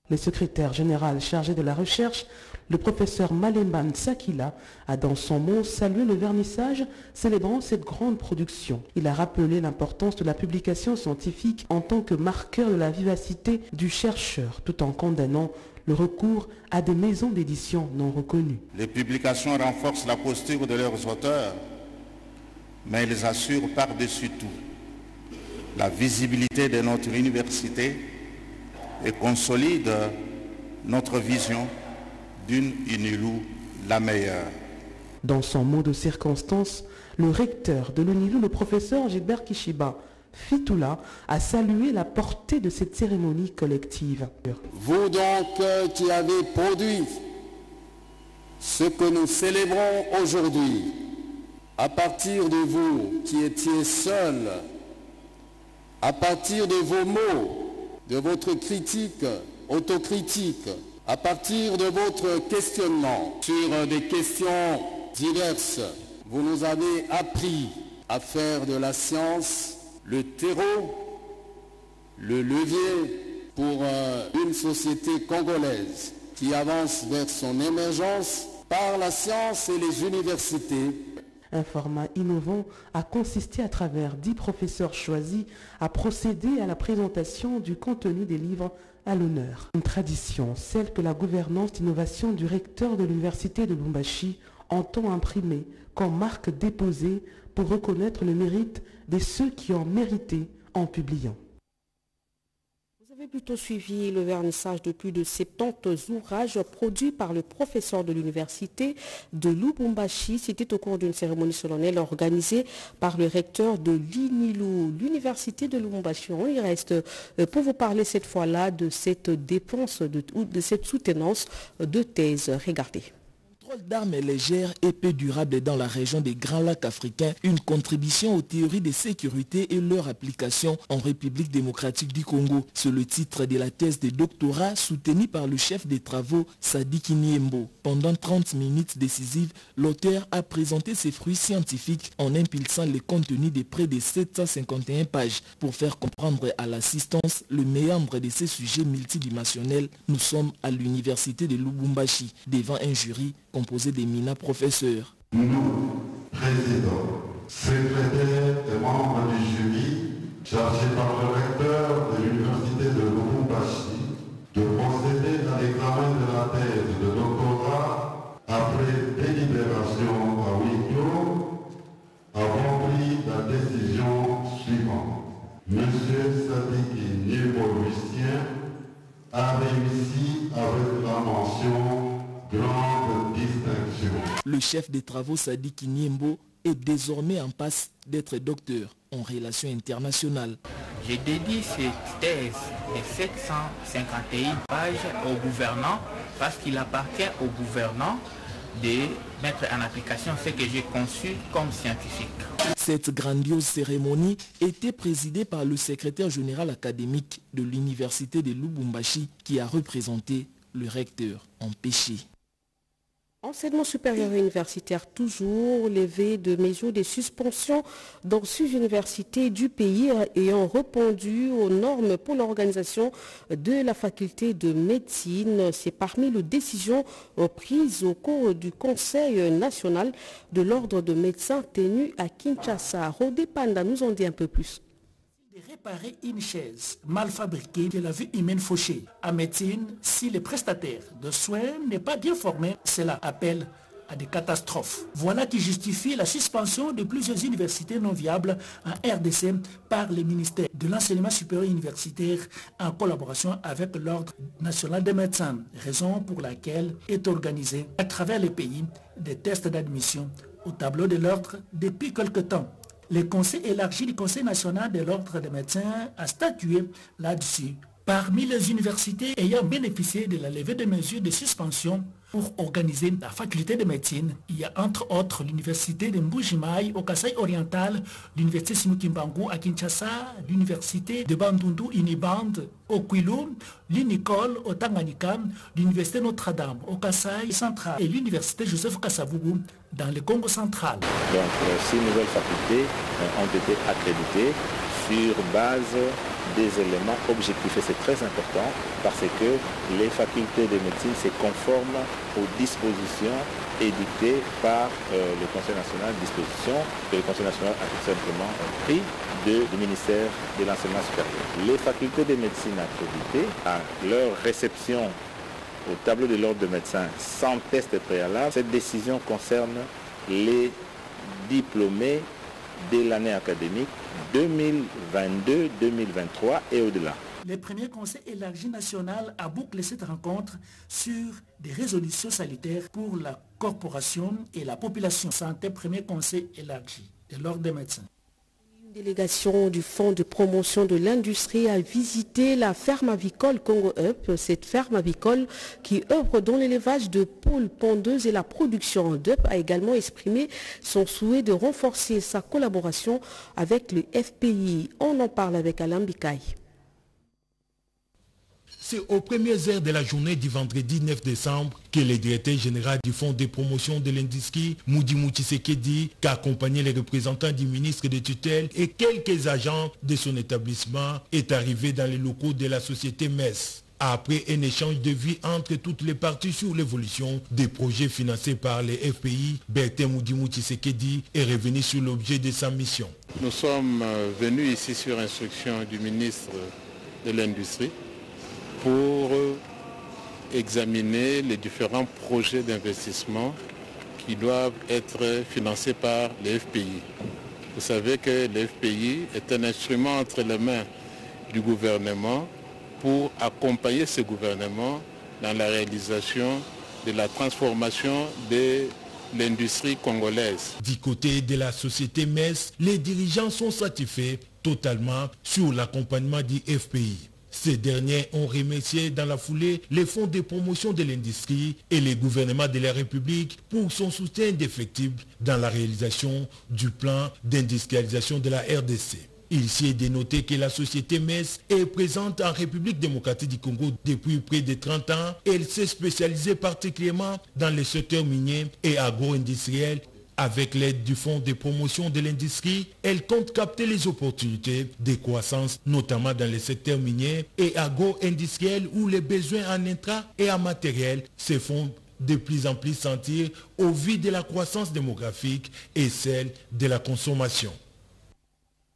Le secrétaire général chargé de la recherche, le professeur Malemban Sakila, a dans son mot salué le vernissage célébrant cette grande production. Il a rappelé l'importance de la publication scientifique en tant que marqueur de la vivacité du chercheur, tout en condamnant le recours à des maisons d'édition non reconnues. Les publications renforcent la posture de leurs auteurs, mais elles assurent par-dessus tout la visibilité de notre université et consolident notre vision d'une UNILU la meilleure. Dans son mot de circonstance, le recteur de l'UNILU, le professeur Gilbert Kishiba, Fitoula a salué la portée de cette cérémonie collective. Vous donc qui avez produit ce que nous célébrons aujourd'hui, à partir de vous qui étiez seuls, à partir de vos mots, de votre critique, autocritique, à partir de votre questionnement sur des questions diverses, vous nous avez appris à faire de la science le terreau, le levier pour euh, une société congolaise qui avance vers son émergence par la science et les universités. Un format innovant a consisté à travers dix professeurs choisis à procéder à la présentation du contenu des livres à l'honneur. Une tradition, celle que la gouvernance d'innovation du recteur de l'université de Lumbashi entend imprimer comme marque déposée pour reconnaître le mérite de ceux qui ont mérité en publiant. Plutôt suivi le vernissage de plus de 70 ouvrages produits par le professeur de l'université de Lubumbashi. C'était au cours d'une cérémonie solennelle organisée par le recteur de l'INILU, l'université de Lubumbashi. On y reste pour vous parler cette fois-là de cette dépense, de, de cette soutenance de thèse. Regardez contrôle d'armes légères et peu durables dans la région des Grands Lacs africains, une contribution aux théories de sécurité et leur application en République démocratique du Congo. C'est le titre de la thèse de doctorat soutenue par le chef des travaux Sadi Kiniembo. Pendant 30 minutes décisives, l'auteur a présenté ses fruits scientifiques en impulsant les contenus de près de 751 pages pour faire comprendre à l'assistance le méandre de ces sujets multidimensionnels. Nous sommes à l'université de Lubumbashi devant un jury composé d'éminents professeurs. Nous, président, secrétaire et membre du jury, chargé par le recteur de l'université Le chef des travaux Sadi Niembo est désormais en passe d'être docteur en relations internationales. Je dédie cette thèse de 751 pages au gouvernant parce qu'il appartient au gouvernant de mettre en application ce que j'ai conçu comme scientifique. Cette grandiose cérémonie était présidée par le secrétaire général académique de l'université de Lubumbashi qui a représenté le recteur empêché. Enseignement supérieur et universitaire toujours levé de mesures de suspension dans six universités du pays ayant répondu aux normes pour l'organisation de la faculté de médecine. C'est parmi les décisions prises au cours du Conseil national de l'ordre de médecins tenu à Kinshasa. Rodé Panda nous en dit un peu plus réparer une chaise mal fabriquée de la vie humaine fauchée. En médecine, si le prestataire de soins n'est pas bien formé, cela appelle à des catastrophes. Voilà qui justifie la suspension de plusieurs universités non viables en RDC par le ministère de l'enseignement supérieur universitaire en collaboration avec l'Ordre national des médecins, raison pour laquelle est organisé à travers les pays des tests d'admission au tableau de l'ordre depuis quelque temps. Le conseil élargi du Conseil national de l'ordre des médecins a statué là-dessus. Parmi les universités ayant bénéficié de la levée des mesures de suspension pour organiser la faculté de médecine, il y a entre autres l'université de Mbujimai au Kasaï oriental, l'université Simukimbangu à Kinshasa, l'université de Bandundu Iniband au Kwilu, au Tanganyika, l'université Notre-Dame au Kasaï central et l'université Joseph Kasavubu dans le Congo central. Donc six nouvelles facultés ont été accréditées sur base des éléments objectifs et c'est très important parce que les facultés de médecine se conforment aux dispositions édictées par euh, le Conseil national, dispositions que le Conseil national a tout simplement pris de, du ministère de l'enseignement supérieur. Les facultés de médecine accréditées, à leur réception au tableau de l'ordre de médecins sans test préalable, cette décision concerne les diplômés de l'année académique 2022-2023 et au-delà. Le premier conseil élargi national a bouclé cette rencontre sur des résolutions sanitaires pour la corporation et la population santé, premier conseil élargi de l'ordre des médecins. Une délégation du Fonds de promotion de l'industrie a visité la ferme avicole Congo Up. Cette ferme avicole qui œuvre dans l'élevage de poules pondeuses et la production d'UP a également exprimé son souhait de renforcer sa collaboration avec le FPI. On en parle avec Alain Bikaï. C'est aux premières heures de la journée du vendredi 9 décembre que le directeur général du Fonds de promotion de l'industrie, Moudi Sekedi, qui a accompagné les représentants du ministre de tutelle et quelques agents de son établissement, est arrivé dans les locaux de la société MES. Après un échange de vie entre toutes les parties sur l'évolution des projets financés par les FPI, Bertin Moudimou Sekedi est revenu sur l'objet de sa mission. Nous sommes venus ici sur instruction du ministre de l'Industrie pour examiner les différents projets d'investissement qui doivent être financés par les FPI. Vous savez que le FPI est un instrument entre les mains du gouvernement pour accompagner ce gouvernement dans la réalisation de la transformation de l'industrie congolaise. Du côté de la société MES, les dirigeants sont satisfaits totalement sur l'accompagnement du FPI. Ces derniers ont remercié dans la foulée les fonds de promotion de l'industrie et les gouvernements de la République pour son soutien indéfectible dans la réalisation du plan d'industrialisation de la RDC. Il s'y est dénoté que la société MES est présente en République démocratique du Congo depuis près de 30 ans. Elle s'est spécialisée particulièrement dans les secteurs miniers et agro-industriels avec l'aide du Fonds de promotion de l'industrie, elle compte capter les opportunités de croissance, notamment dans les secteurs miniers et agro-industriels où les besoins en intra et en matériel se font de plus en plus sentir au vu de la croissance démographique et celle de la consommation.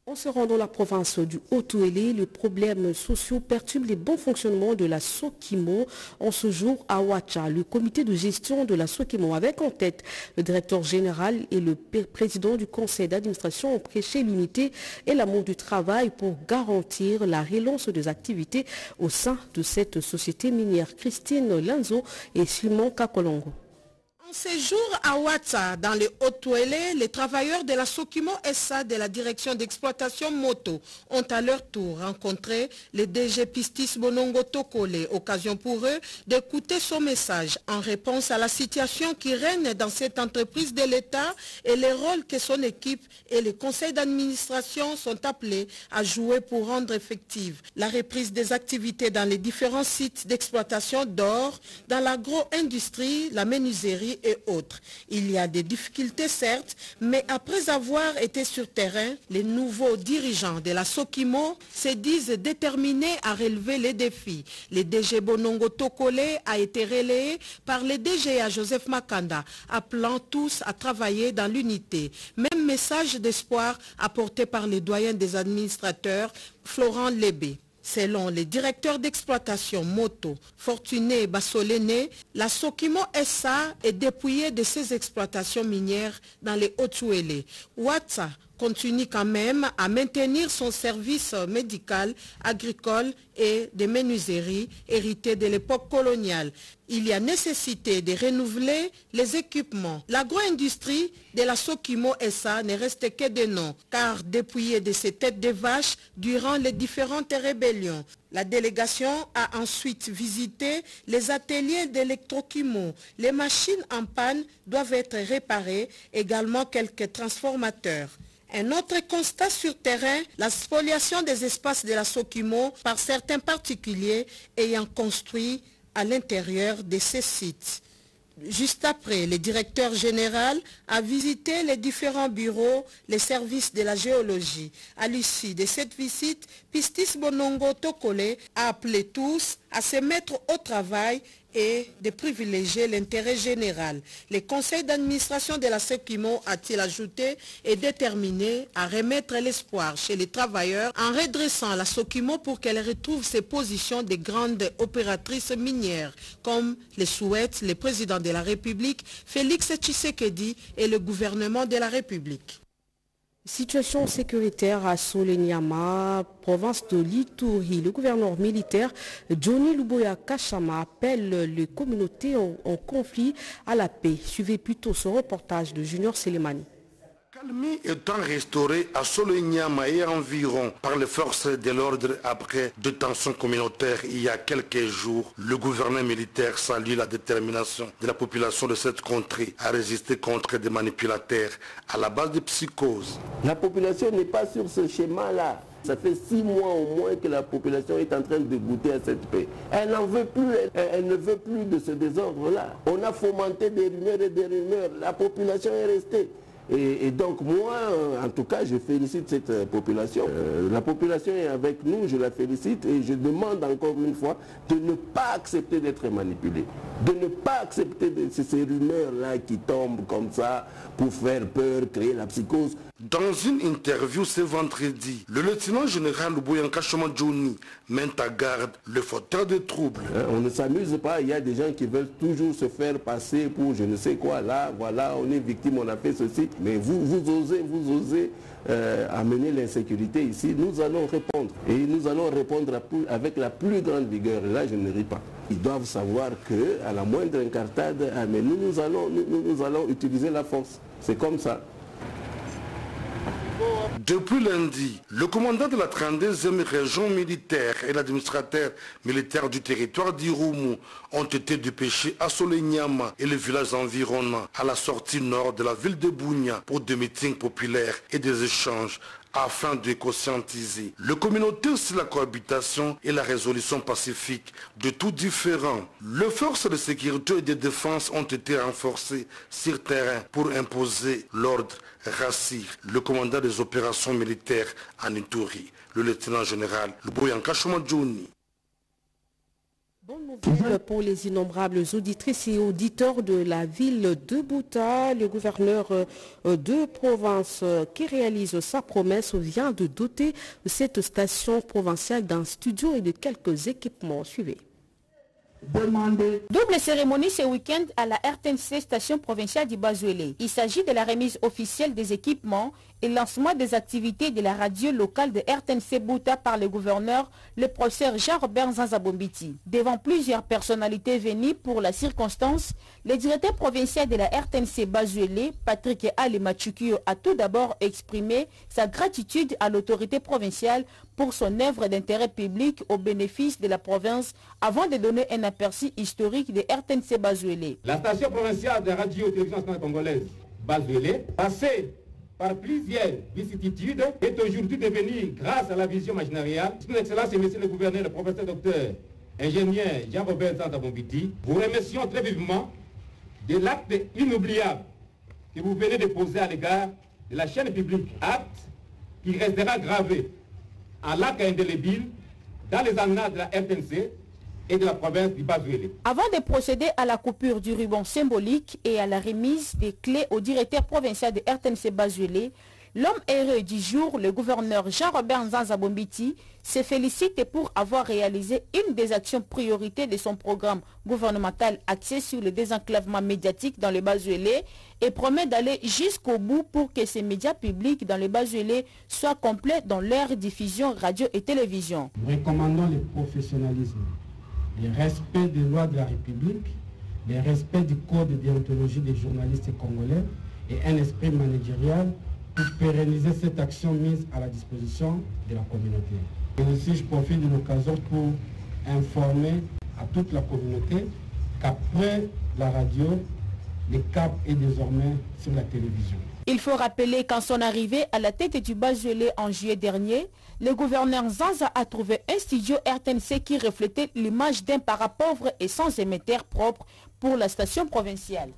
En se rendant la province du Haut-Touélé, les problèmes sociaux perturbent le bon fonctionnement de la Sokimo en ce jour à Ouacha. Le comité de gestion de la Sokimo avec en tête le directeur général et le président du conseil d'administration ont prêché l'unité et l'amour du travail pour garantir la relance des activités au sein de cette société minière. Christine Lanzo et Simon Kakolongo. En séjour à Ouatta, dans les Hautes-Touélé, les travailleurs de la Sokimo SA de la direction d'exploitation moto ont à leur tour rencontré le DG Pistis Bonongo Tokole, occasion pour eux d'écouter son message en réponse à la situation qui règne dans cette entreprise de l'État et les rôles que son équipe et les conseils d'administration sont appelés à jouer pour rendre effective la reprise des activités dans les différents sites d'exploitation d'or, dans l'agro-industrie, la menuiserie Il y a des difficultés certes, mais après avoir été sur terrain, les nouveaux dirigeants de la Sokimo se disent déterminés à relever les défis. Le DG Bonongo Tokole a été relayé par le DGA Joseph Makanda, appelant tous à travailler dans l'unité. Même message d'espoir apporté par les doyens des administrateurs, Florent Lébé. Selon les directeurs d'exploitation moto Fortuné Bassolené, la Sokimo SA est dépouillée de ses exploitations minières dans les Hautes-Ouélé. Continue quand même à maintenir son service médical, agricole et des menuiseries héritées de l'époque coloniale. Il y a nécessité de renouveler les équipements. L'agro-industrie de la Sokimo SA ne reste que des noms, car dépouillée de ses têtes de vaches durant les différentes rébellions. La délégation a ensuite visité les ateliers d'électrochimo. Les machines en panne doivent être réparées, également quelques transformateurs. Un autre constat sur terrain, la spoliation des espaces de la Sokimo par certains particuliers ayant construit à l'intérieur de ces sites. Juste après, le directeur général a visité les différents bureaux, les services de la géologie. À l'issue de cette visite, Pistis Bonongo Tokole a appelé tous à se mettre au travail et de privilégier l'intérêt général. Le conseil d'administration de la SECIMO, a-t-il ajouté, est déterminé à remettre l'espoir chez les travailleurs en redressant la SOKIMO pour qu'elle retrouve ses positions de grandes opératrices minières, comme le souhaitent le président de la République, Félix Tshisekedi, et le gouvernement de la République? Situation sécuritaire à Solenyama, province de Lituri. Le gouverneur militaire Johnny Luboya Kachama appelle les communautés en, en, conflit à la paix. Suivez plutôt ce reportage de Junior Selemani. Étant restaurée à Soloignama et environ par les forces de l'ordre après deux tensions communautaires il y a quelques jours, le gouvernement militaire salue la détermination de la population de cette contrée à résister contre des manipulateurs à la base de psychose. La population n'est pas sur ce schéma-là. Ça fait six mois au moins que la population est en train de goûter à cette paix. Elle n'en veut plus, elle, ne veut plus de ce désordre-là. On a fomenté des rumeurs et des rumeurs. La population est restée. Et, donc moi, en tout cas, je félicite cette euh, population. Euh, la population est avec nous, je la félicite et je demande encore une fois de ne pas accepter d'être manipulée. De ne pas accepter ces rumeurs-là qui tombent comme ça pour faire peur, créer la psychose. Dans une interview ce vendredi, le lieutenant général Louboyanka Johnny met à garde le fauteur de troubles. Hein, on ne s'amuse pas, il y a des gens qui veulent toujours se faire passer pour je ne sais quoi. Là, voilà, on est victime, on a fait ceci. Mais vous, vous osez, vous osez euh, amener l'insécurité ici. Nous allons répondre. Et nous allons répondre avec la plus grande vigueur. Là, je ne ris pas. Ils doivent savoir qu'à la moindre incartade, ah, mais nous, nous, allons, nous allons utiliser la force. C'est comme ça. Depuis lundi, le commandant de la 32e région militaire et l'administrateur militaire du territoire d'Irumu ont été dépêchés à Solenyama et les villages environnants à la sortie nord de la ville de Bounia pour des meetings populaires et des échanges afin de conscientiser les communautés sur la cohabitation et la résolution pacifique de tout différents. Les forces de sécurité et de défense ont été renforcées sur terrain pour imposer l'ordre Rassir, le commandant des opérations militaires en Ituri, le lieutenant général Luboyanka Jouni. Bonne nouvelle pour les innombrables auditrices et auditeurs de la ville de Bouta. Le gouverneur de province qui réalise sa promesse vient de doter cette station provinciale d'un studio et de quelques équipements. Suivez. Double cérémonie ce week-end à la RTNC station provinciale du Bazuélé. Il s'agit de la remise officielle des équipements et lancement des activités de la radio locale de RTNC Bouta par le gouverneur, le professeur Jean-Robert Zanzabombiti. Devant plusieurs personnalités venues pour la circonstance, le directeur provincial de la RTNC Bazuélé, Patrick Ali a tout d'abord exprimé sa gratitude à l'autorité provinciale pour son œuvre d'intérêt public au bénéfice de la province avant de donner un aperçu historique de RTNC Bazuélé. La station provinciale de radio et télévision congolaise Bazuélé, passée par plusieurs vicissitudes, est aujourd'hui devenue, grâce à la vision machinariale, son Excellence et Monsieur le Gouverneur, le professeur docteur ingénieur Jean-Robert Zantabombiti, vous remercions très vivement de l'acte inoubliable que vous venez de poser à l'égard de la chaîne publique, acte qui restera gravé en lac indélébile dans les annales de la RTNC et de la province du Bazuélé. Avant de procéder à la coupure du ruban symbolique et à la remise des clés au directeur provincial de RTNC Bazuélé, L'homme heureux du jour, le gouverneur Jean-Robert Nzanzabombiti, se félicite pour avoir réalisé une des actions priorités de son programme gouvernemental axé sur le désenclavement médiatique dans les Bazuélés et promet d'aller jusqu'au bout pour que ces médias publics dans les Bazuélés soient complets dans leur diffusion radio et télévision. Nous recommandons le professionnalisme, le respect des lois de la République, le respect du code de déontologie des journalistes congolais et un esprit managérial pour pérenniser cette action mise à la disposition de la communauté. Et aussi, je profite de l'occasion pour informer à toute la communauté qu'après la radio, le cap est désormais sur la télévision. Il faut rappeler qu'en son arrivée à la tête du Bazuélé en juillet dernier, le gouverneur Zanza a trouvé un studio RTNC qui reflétait l'image d'un parapauvre et sans émetteur propre pour la station provinciale.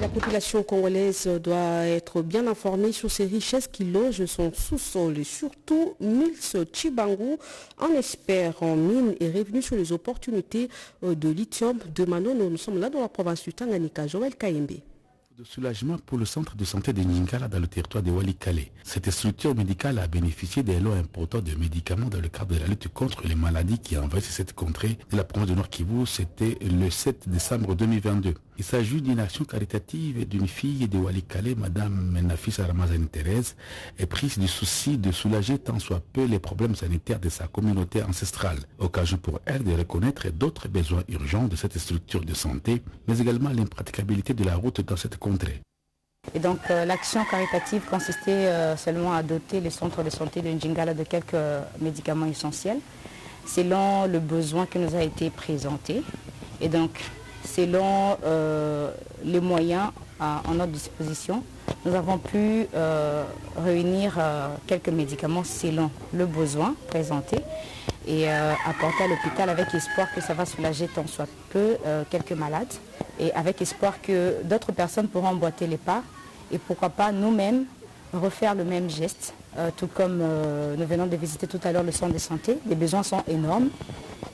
la population congolaise doit être bien informée sur ces richesses qui logent son sous-sol et surtout Mills Chibangu, en espère en mine et revenu sur les opportunités de lithium de Manono. Nous sommes là dans la province du Tanganyika. Joël Kaimbe de soulagement pour le centre de santé de Ningala dans le territoire de Walikale. Cette structure médicale a bénéficié des lots importants de médicaments dans le cadre de la lutte contre les maladies qui envahissent cette contrée de la province de Nord Kivu. C'était le 7 décembre 2022. Il s'agit d'une action caritative d'une fille de Walikale, Madame Nafis Ramazani Thérèse, est prise du souci de soulager tant soit peu les problèmes sanitaires de sa communauté ancestrale. Occasion pour elle de reconnaître d'autres besoins urgents de cette structure de santé, mais également l'impraticabilité de la route dans cette Et donc euh, l'action caritative consistait euh, seulement à doter les centres de santé de Njingala de quelques euh, médicaments essentiels, selon le besoin qui nous a été présenté. Et donc selon les moyens à, notre disposition, nous avons pu réunir quelques médicaments selon le besoin présenté et apporter à l'hôpital avec espoir que ça va soulager tant soit peu quelques malades et avec espoir que d'autres personnes pourront emboîter les pas et pourquoi pas nous-mêmes refaire le même geste, euh, tout comme euh, nous venons de visiter tout à l'heure le centre de santé. Les besoins sont énormes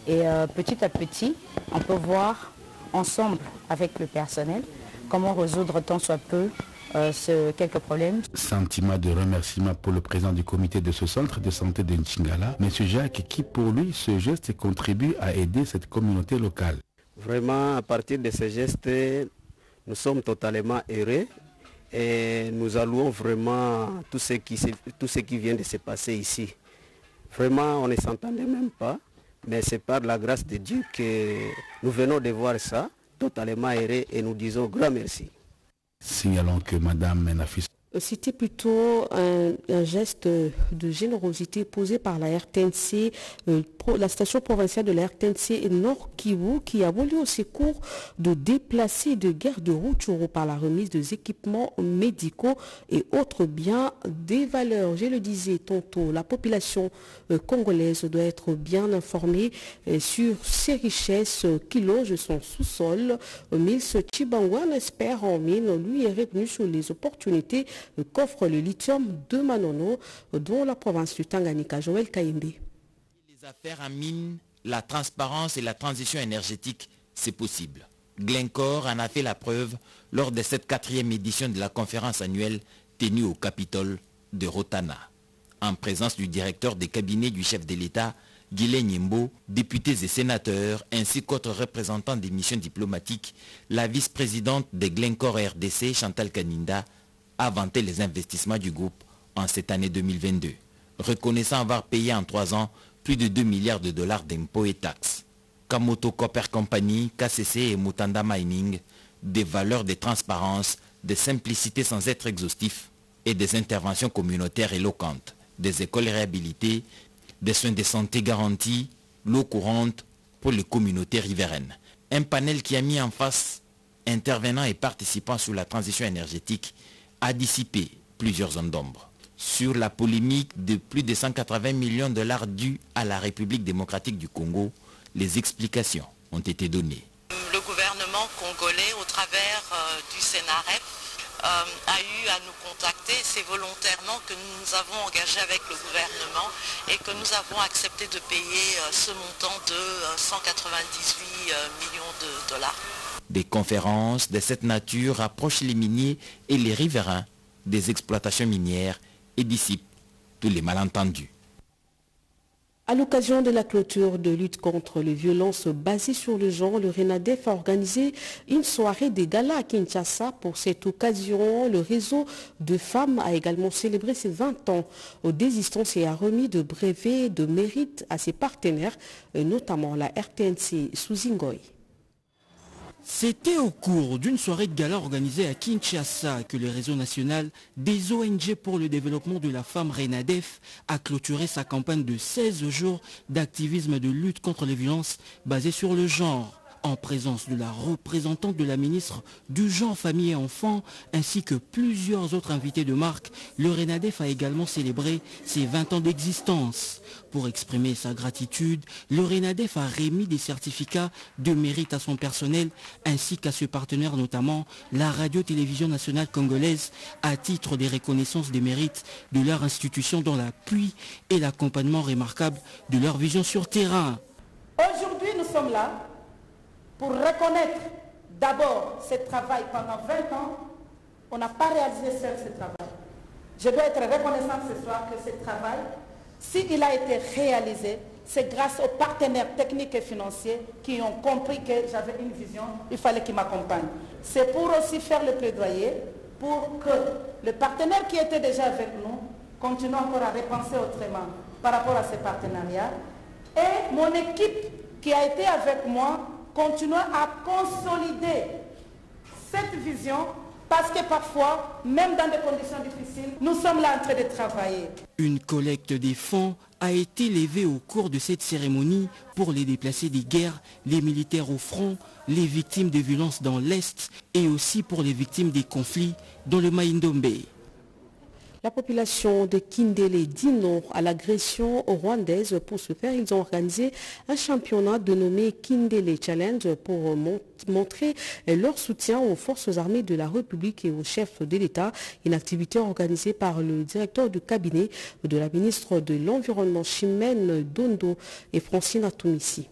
et euh, petit à petit, on peut voir ensemble avec le personnel comment résoudre tant soit peu ce, quelques problèmes. Sentiment de remerciement pour le président du comité de ce centre de santé de Nchingala, M. Jacques, qui pour lui, ce geste contribue à aider cette communauté locale. Vraiment, à partir de ce geste, nous sommes totalement heureux et nous allouons vraiment tout ce qui, tout ce qui vient de se passer ici. Vraiment, on ne s'entendait même pas, mais c'est par la grâce de Dieu que nous venons de voir ça, totalement heureux, et nous disons grand merci. Signalons que Madame Menafis c'était plutôt un, geste de générosité posé par la RTNC, euh, la station provinciale de la RTNC Nord Kivu, qui a voulu au secours de déplacer de guerre de Rutshuru par la remise des équipements médicaux et autres biens des valeurs. Je le disais tantôt, la population euh, congolaise doit être bien informée euh, sur ces richesses qui logent son sous-sol. Mills Chibangwan espère en mine, lui est revenu sur les opportunités qu'offre le lithium de Manono, dont la province du Tanganyika. Joël Kaimbe. Les affaires en mine, la transparence et la transition énergétique, c'est possible. Glencore en a fait la preuve lors de cette quatrième édition de la conférence annuelle tenue au Capitole de Rotana. En présence du directeur des cabinets du chef de l'État, Guilain Nyembo, députés et sénateurs, ainsi qu'autres représentants des missions diplomatiques, la vice-présidente de Glencore RDC, Chantal Kaninda, a vanté les investissements du groupe en cette année 2022, reconnaissant avoir payé en trois ans plus de 2 milliards de dollars d'impôts et taxes. Kamoto Copper Company, KCC et Mutanda Mining, des valeurs de transparence, de simplicité sans être exhaustif et des interventions communautaires éloquentes, des écoles réhabilitées, des soins de santé garantis, l'eau courante pour les communautés riveraines. Un panel qui a mis en face intervenants et participants sur la transition énergétique a dissipé plusieurs zones d'ombre. Sur la polémique de plus de 180 millions de dollars dus à la République démocratique du Congo, les explications ont été données. Le gouvernement congolais, au travers euh, du Sénarep, euh, a eu à nous contacter. C'est volontairement que nous nous avons engagé avec le gouvernement et que nous avons accepté de payer euh, ce montant de 198 millions de dollars. Des conférences de cette nature rapprochent les miniers et les riverains des exploitations minières et dissipe tous les malentendus. À l'occasion de la clôture de lutte contre les violences basées sur le genre, le RENADEF a organisé une soirée des galas à Kinshasa. Pour cette occasion, le réseau de femmes a également célébré ses 20 ans aux désistance et a remis de brevets de mérite à ses partenaires, notamment la RTNC Souzingoy. C'était au cours d'une soirée de gala organisée à Kinshasa que le réseau national des ONG pour le développement de la femme RENADEF a clôturé sa campagne de 16 jours d'activisme de lutte contre les violences basées sur le genre en présence de la représentante de la ministre du Genre, Famille et Enfants, ainsi que plusieurs autres invités de marque, le RENADEF a également célébré ses 20 ans d'existence. Pour exprimer sa gratitude, le RENADEF a remis des certificats de mérite à son personnel, ainsi qu'à ses partenaires, notamment la Radio-Télévision nationale congolaise, à titre des reconnaissances des mérites de leur institution dans l'appui et l'accompagnement remarquable de leur vision sur terrain. Aujourd'hui, nous sommes là pour reconnaître d'abord ce travail pendant 20 ans, on n'a pas réalisé seul ce travail. Je dois être reconnaissant ce soir que ce travail, s'il a été réalisé, c'est grâce aux partenaires techniques et financiers qui ont compris que j'avais une vision, il fallait qu'ils m'accompagnent. C'est pour aussi faire le plaidoyer pour que le partenaire qui était déjà avec nous continue encore à repenser autrement par rapport à ces partenariats. Et mon équipe qui a été avec moi continuons à consolider cette vision parce que parfois, même dans des conditions difficiles, nous sommes là en train de travailler. Une collecte des fonds a été levée au cours de cette cérémonie pour les déplacés des guerres, les militaires au front, les victimes de violences dans l'Est et aussi pour les victimes des conflits dans le Maïndombe. La population de Kindele dit non à l'agression rwandaise. Pour ce faire, ils ont organisé un championnat dénommé Kindele Challenge pour montrer leur soutien aux forces armées de la République et aux chefs de l'État. Une activité organisée par le directeur du cabinet de la ministre de l'Environnement Chimène Dondo et Francine Atomissi.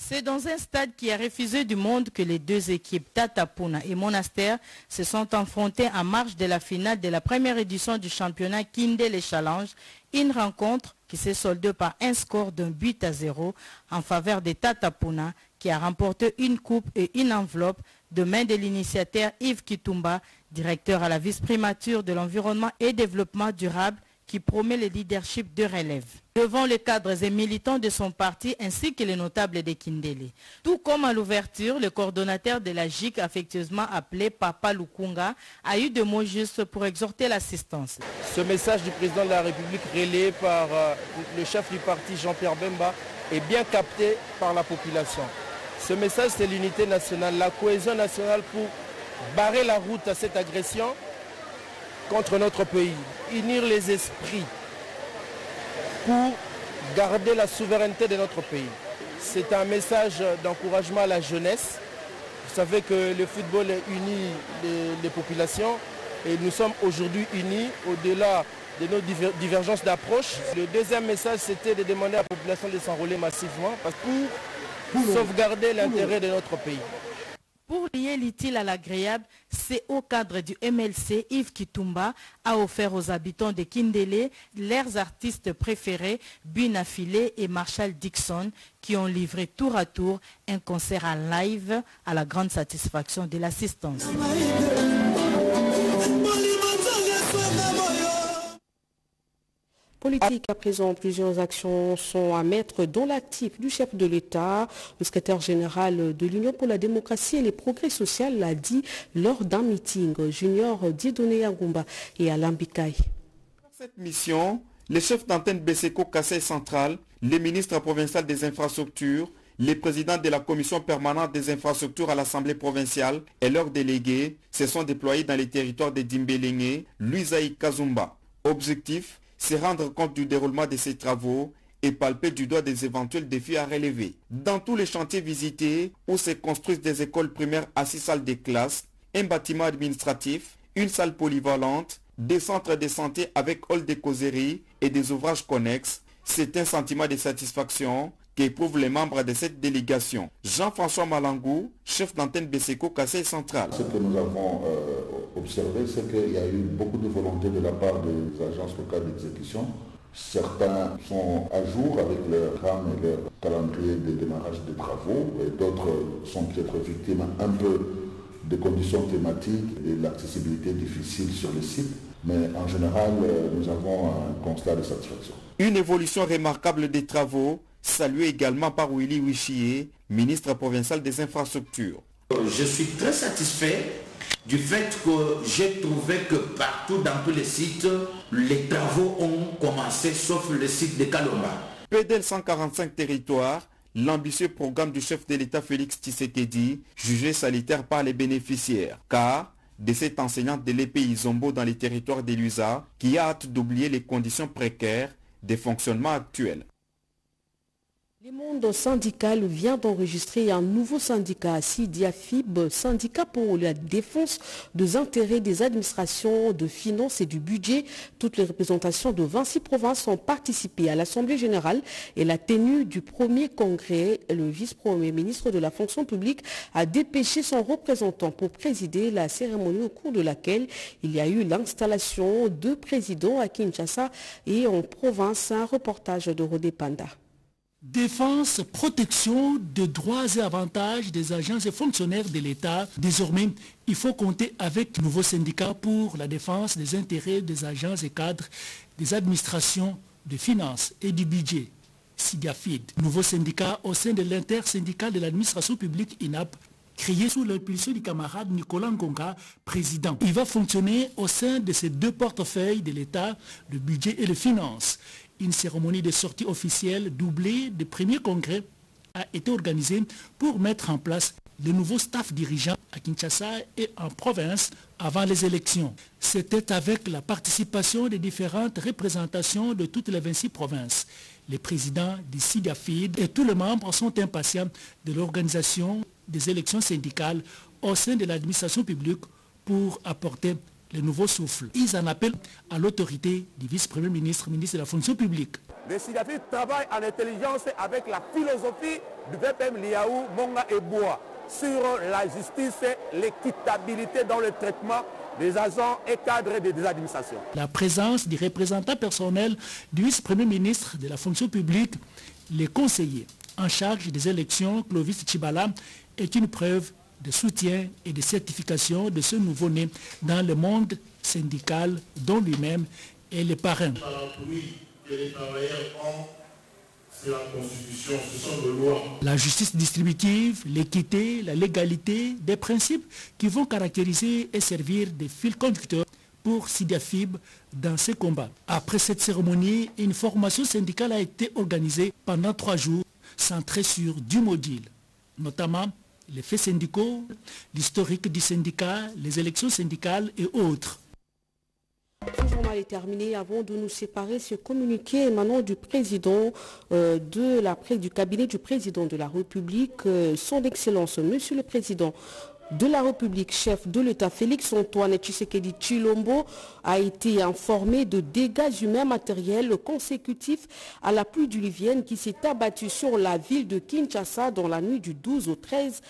C'est dans un stade qui a refusé du monde que les deux équipes, Tatapuna et Monastère, se sont affrontées en marge de la finale de la première édition du championnat Kindele Challenge, une rencontre qui s'est soldée par un score d'un but à zéro en faveur de Tatapuna, qui a remporté une coupe et une enveloppe de main de l'initiateur Yves Kitumba, directeur à la vice-primature de l'environnement et développement durable qui promet le leadership de relève devant les cadres et militants de son parti ainsi que les notables de Kindele. Tout comme à l'ouverture, le coordonnateur de la GIC, affectueusement appelé Papa Lukunga, a eu de mots justes pour exhorter l'assistance. Ce message du président de la République relayé par euh, le chef du parti Jean-Pierre Bemba est bien capté par la population. Ce message, c'est l'unité nationale, la cohésion nationale pour barrer la route à cette agression contre notre pays, unir les esprits pour garder la souveraineté de notre pays. C'est un message d'encouragement à la jeunesse. Vous savez que le football unit les, les populations et nous sommes aujourd'hui unis au-delà de nos divergences d'approche. Le deuxième message, c'était de demander à la population de s'enrôler massivement pour sauvegarder l'intérêt de notre pays. Pour lier l'utile à l'agréable, c'est au cadre du MLC, Yves Kitumba a offert aux habitants de Kindele leurs artistes préférés, Bunafile et Marshall Dixon, qui ont livré tour à tour un concert en live à la grande satisfaction de l'assistance. Politique à présent, plusieurs actions sont à mettre dans l'actif du chef de l'État. Le secrétaire général de l'Union pour la démocratie et les progrès sociaux l'a dit lors d'un meeting. Junior Dieudonné Agumba et Alain Bikaï. Pour cette mission, les chefs d'antenne BSECO Kassai Central, les ministres provinciaux des infrastructures, les présidents de la commission permanente des infrastructures à l'Assemblée provinciale et leurs délégués se sont déployés dans les territoires de Dimbélingé, Luisaï Kazumba. Objectif c'est rendre compte du déroulement de ces travaux et palper du doigt des éventuels défis à relever. Dans tous les chantiers visités, où se construisent des écoles primaires à six salles de classe, un bâtiment administratif, une salle polyvalente, des centres de santé avec hall de causerie et des ouvrages connexes, c'est un sentiment de satisfaction qu'éprouvent les membres de cette délégation. Jean-François Malangou, chef d'antenne BSECO Cassé Central. Ce que nous avons euh, observé, c'est qu'il y a eu beaucoup de volonté de la part des agences locales d'exécution. Certains sont à jour avec leur RAM et leur calendrier de démarrage des travaux, et d'autres sont peut-être victimes un peu des conditions climatiques et de l'accessibilité difficile sur le site. Mais en général, nous avons un constat de satisfaction. Une évolution remarquable des travaux, saluée également par Willy Wichie, ministre provincial des infrastructures. Je suis très satisfait du fait que j'ai trouvé que partout dans tous les sites, les travaux ont commencé, sauf le site de Kalomba. PDL 145 territoires, l'ambitieux programme du chef de l'État Félix Tshisekedi, jugé sanitaire par les bénéficiaires, car de cette enseignante de l'épée Izombo dans les territoires de l'USA, qui a hâte d'oublier les conditions précaires des fonctionnements actuels. Le monde syndical vient d'enregistrer un nouveau syndicat, SIDIAFIB, syndicat pour la défense des intérêts des administrations de finances et du budget. Toutes les représentations de 26 provinces ont participé à l'Assemblée générale et la tenue du premier congrès. Le vice-premier ministre de la fonction publique a dépêché son représentant pour présider la cérémonie au cours de laquelle il y a eu l'installation de présidents à Kinshasa et en province. Un reportage de Rodé Panda. Défense, protection des droits et avantages des agents et fonctionnaires de l'État. Désormais, il faut compter avec nouveaux syndicats pour la défense des intérêts des agents et cadres des administrations de finances et du budget. SIGAFID, nouveau syndicat au sein de l'intersyndical de l'administration publique INAP, créé sous l'impulsion du camarade Nicolas Ngonga, président. Il va fonctionner au sein de ces deux portefeuilles de l'État, le budget et les finances. Une cérémonie de sortie officielle doublée du premier congrès a été organisée pour mettre en place le nouveau staff dirigeant à Kinshasa et en province avant les élections. C'était avec la participation des différentes représentations de toutes les 26 provinces. Les présidents du SIDAFID et tous les membres sont impatients de l'organisation des élections syndicales au sein de l'administration publique pour apporter le nouveau souffle. Ils en appellent à l'autorité du vice-premier ministre, ministre de la fonction publique. Le SIDAFID travaille en intelligence avec la philosophie du VPM Liaou, Monga et Bois sur la justice, l'équitabilité dans le traitement des agents et cadres des administrations. La présence du représentant personnel du vice-premier ministre de la fonction publique, les conseillers en charge des élections, Clovis Chibala, est une preuve de soutien et de certification de ce nouveau-né dans le monde syndical dont lui-même est le parrain. La justice distributive, l'équité, la légalité, des principes qui vont caractériser et servir de fil conducteur pour Sidiafib dans ces combats. Après cette cérémonie, une formation syndicale a été organisée pendant trois jours, centrée sur du module, notamment les faits syndicaux, l'historique du syndicat, les élections syndicales et autres. Ce journal est terminé. Avant de nous séparer, ce communiqué émanant du président euh, du cabinet du président de la République, euh, son Excellence, Monsieur le Président de la République, chef de l'État Félix Antoine Tshisekedi Chilombo a été informé de dégâts humains matériels consécutifs à la pluie diluvienne qui s'est abattue sur la ville de Kinshasa dans la nuit du 12 au 13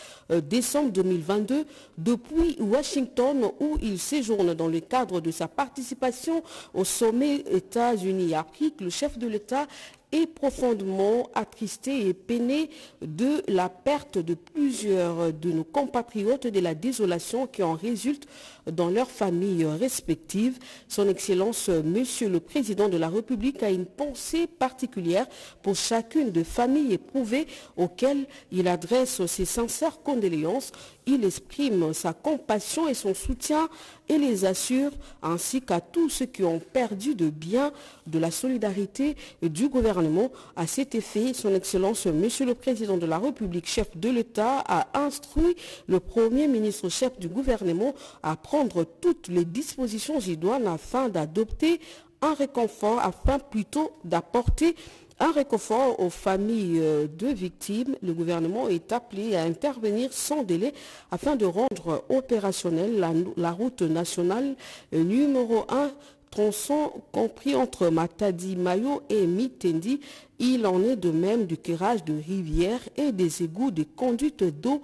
décembre 2022 depuis Washington où il séjourne dans le cadre de sa participation au sommet États-Unis-Afrique. Le chef de l'État est profondément attristé et peiné de la perte de plusieurs de nos compatriotes et de la désolation qui en résulte dans leurs familles respectives. Son Excellence, Monsieur le Président de la République, a une pensée particulière pour chacune des familles éprouvées auxquelles il adresse ses sincères condoléances. Il exprime sa compassion et son soutien et les assure, ainsi qu'à tous ceux qui ont perdu de bien de la solidarité du gouvernement. À cet effet, son Excellence, Monsieur le Président de la République, chef de l'État, a instruit le Premier ministre chef du gouvernement à prendre toutes les dispositions idoines afin d'adopter un réconfort, afin plutôt d'apporter un réconfort aux familles de victimes. Le gouvernement est appelé à intervenir sans délai afin de rendre opérationnelle la, route nationale numéro 1 tronçon compris entre Matadi, Mayo et Mitendi. Il en est de même du curage de rivières et des égouts de conduite d'eau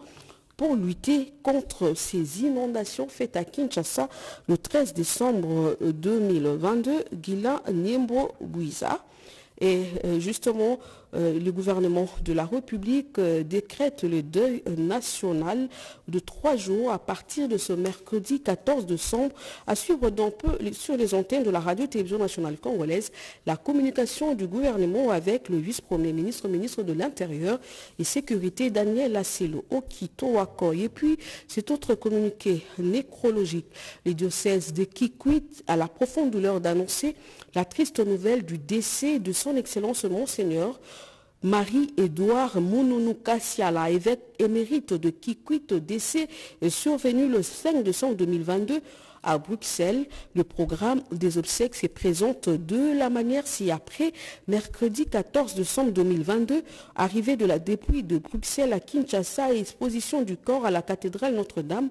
pour lutter contre ces inondations faites à Kinshasa le 13 décembre 2022. Guilain Niembo Bouiza et euh, justement, euh, le gouvernement de la République euh, décrète le deuil national de trois jours à partir de ce mercredi 14 décembre, à suivre d'un peu sur les antennes de la radio-télévision nationale congolaise la communication du gouvernement avec le vice-premier ministre, ministre de l'Intérieur et Sécurité Daniel Asselo Okito Wakoy. Et puis, cet autre communiqué nécrologique, les diocèses de Kikwit à la profonde douleur d'annoncer la triste nouvelle du décès de son Excellence Monseigneur Marie-Édouard Mounounouka Kassiala, évêque émérite de Kikwit, décès est survenu le 5 décembre 2022 à Bruxelles. Le programme des obsèques se présente de la manière ci-après. Mercredi 14 décembre 2022, arrivée de la dépouille de Bruxelles à Kinshasa et exposition du corps à la cathédrale Notre-Dame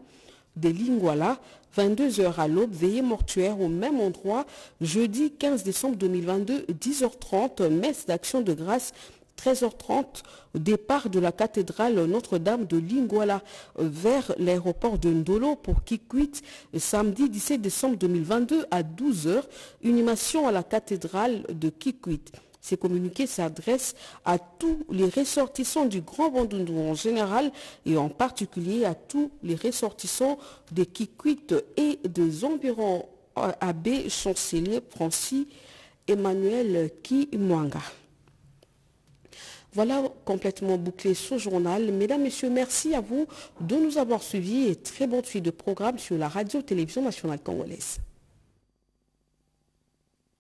de Lingwala. 22h à l'aube, veillée mortuaire au même endroit, jeudi 15 décembre 2022, 10h30, messe d'action de grâce 13h30, départ de la cathédrale Notre-Dame de Lingwala vers l'aéroport de Ndolo pour Kikwit, samedi 17 décembre 2022 à 12h, animation à la cathédrale de Kikwit. Ces communiqués s'adressent à tous les ressortissants du Grand Bandundu en général et en particulier à tous les ressortissants de Kikwit et des environs abbé chancelier Francis Emmanuel Kimwanga. Voilà complètement bouclé ce journal. Mesdames, Messieurs, merci à vous de nous avoir suivis et très bonne suite de programme sur la radio-télévision nationale congolaise.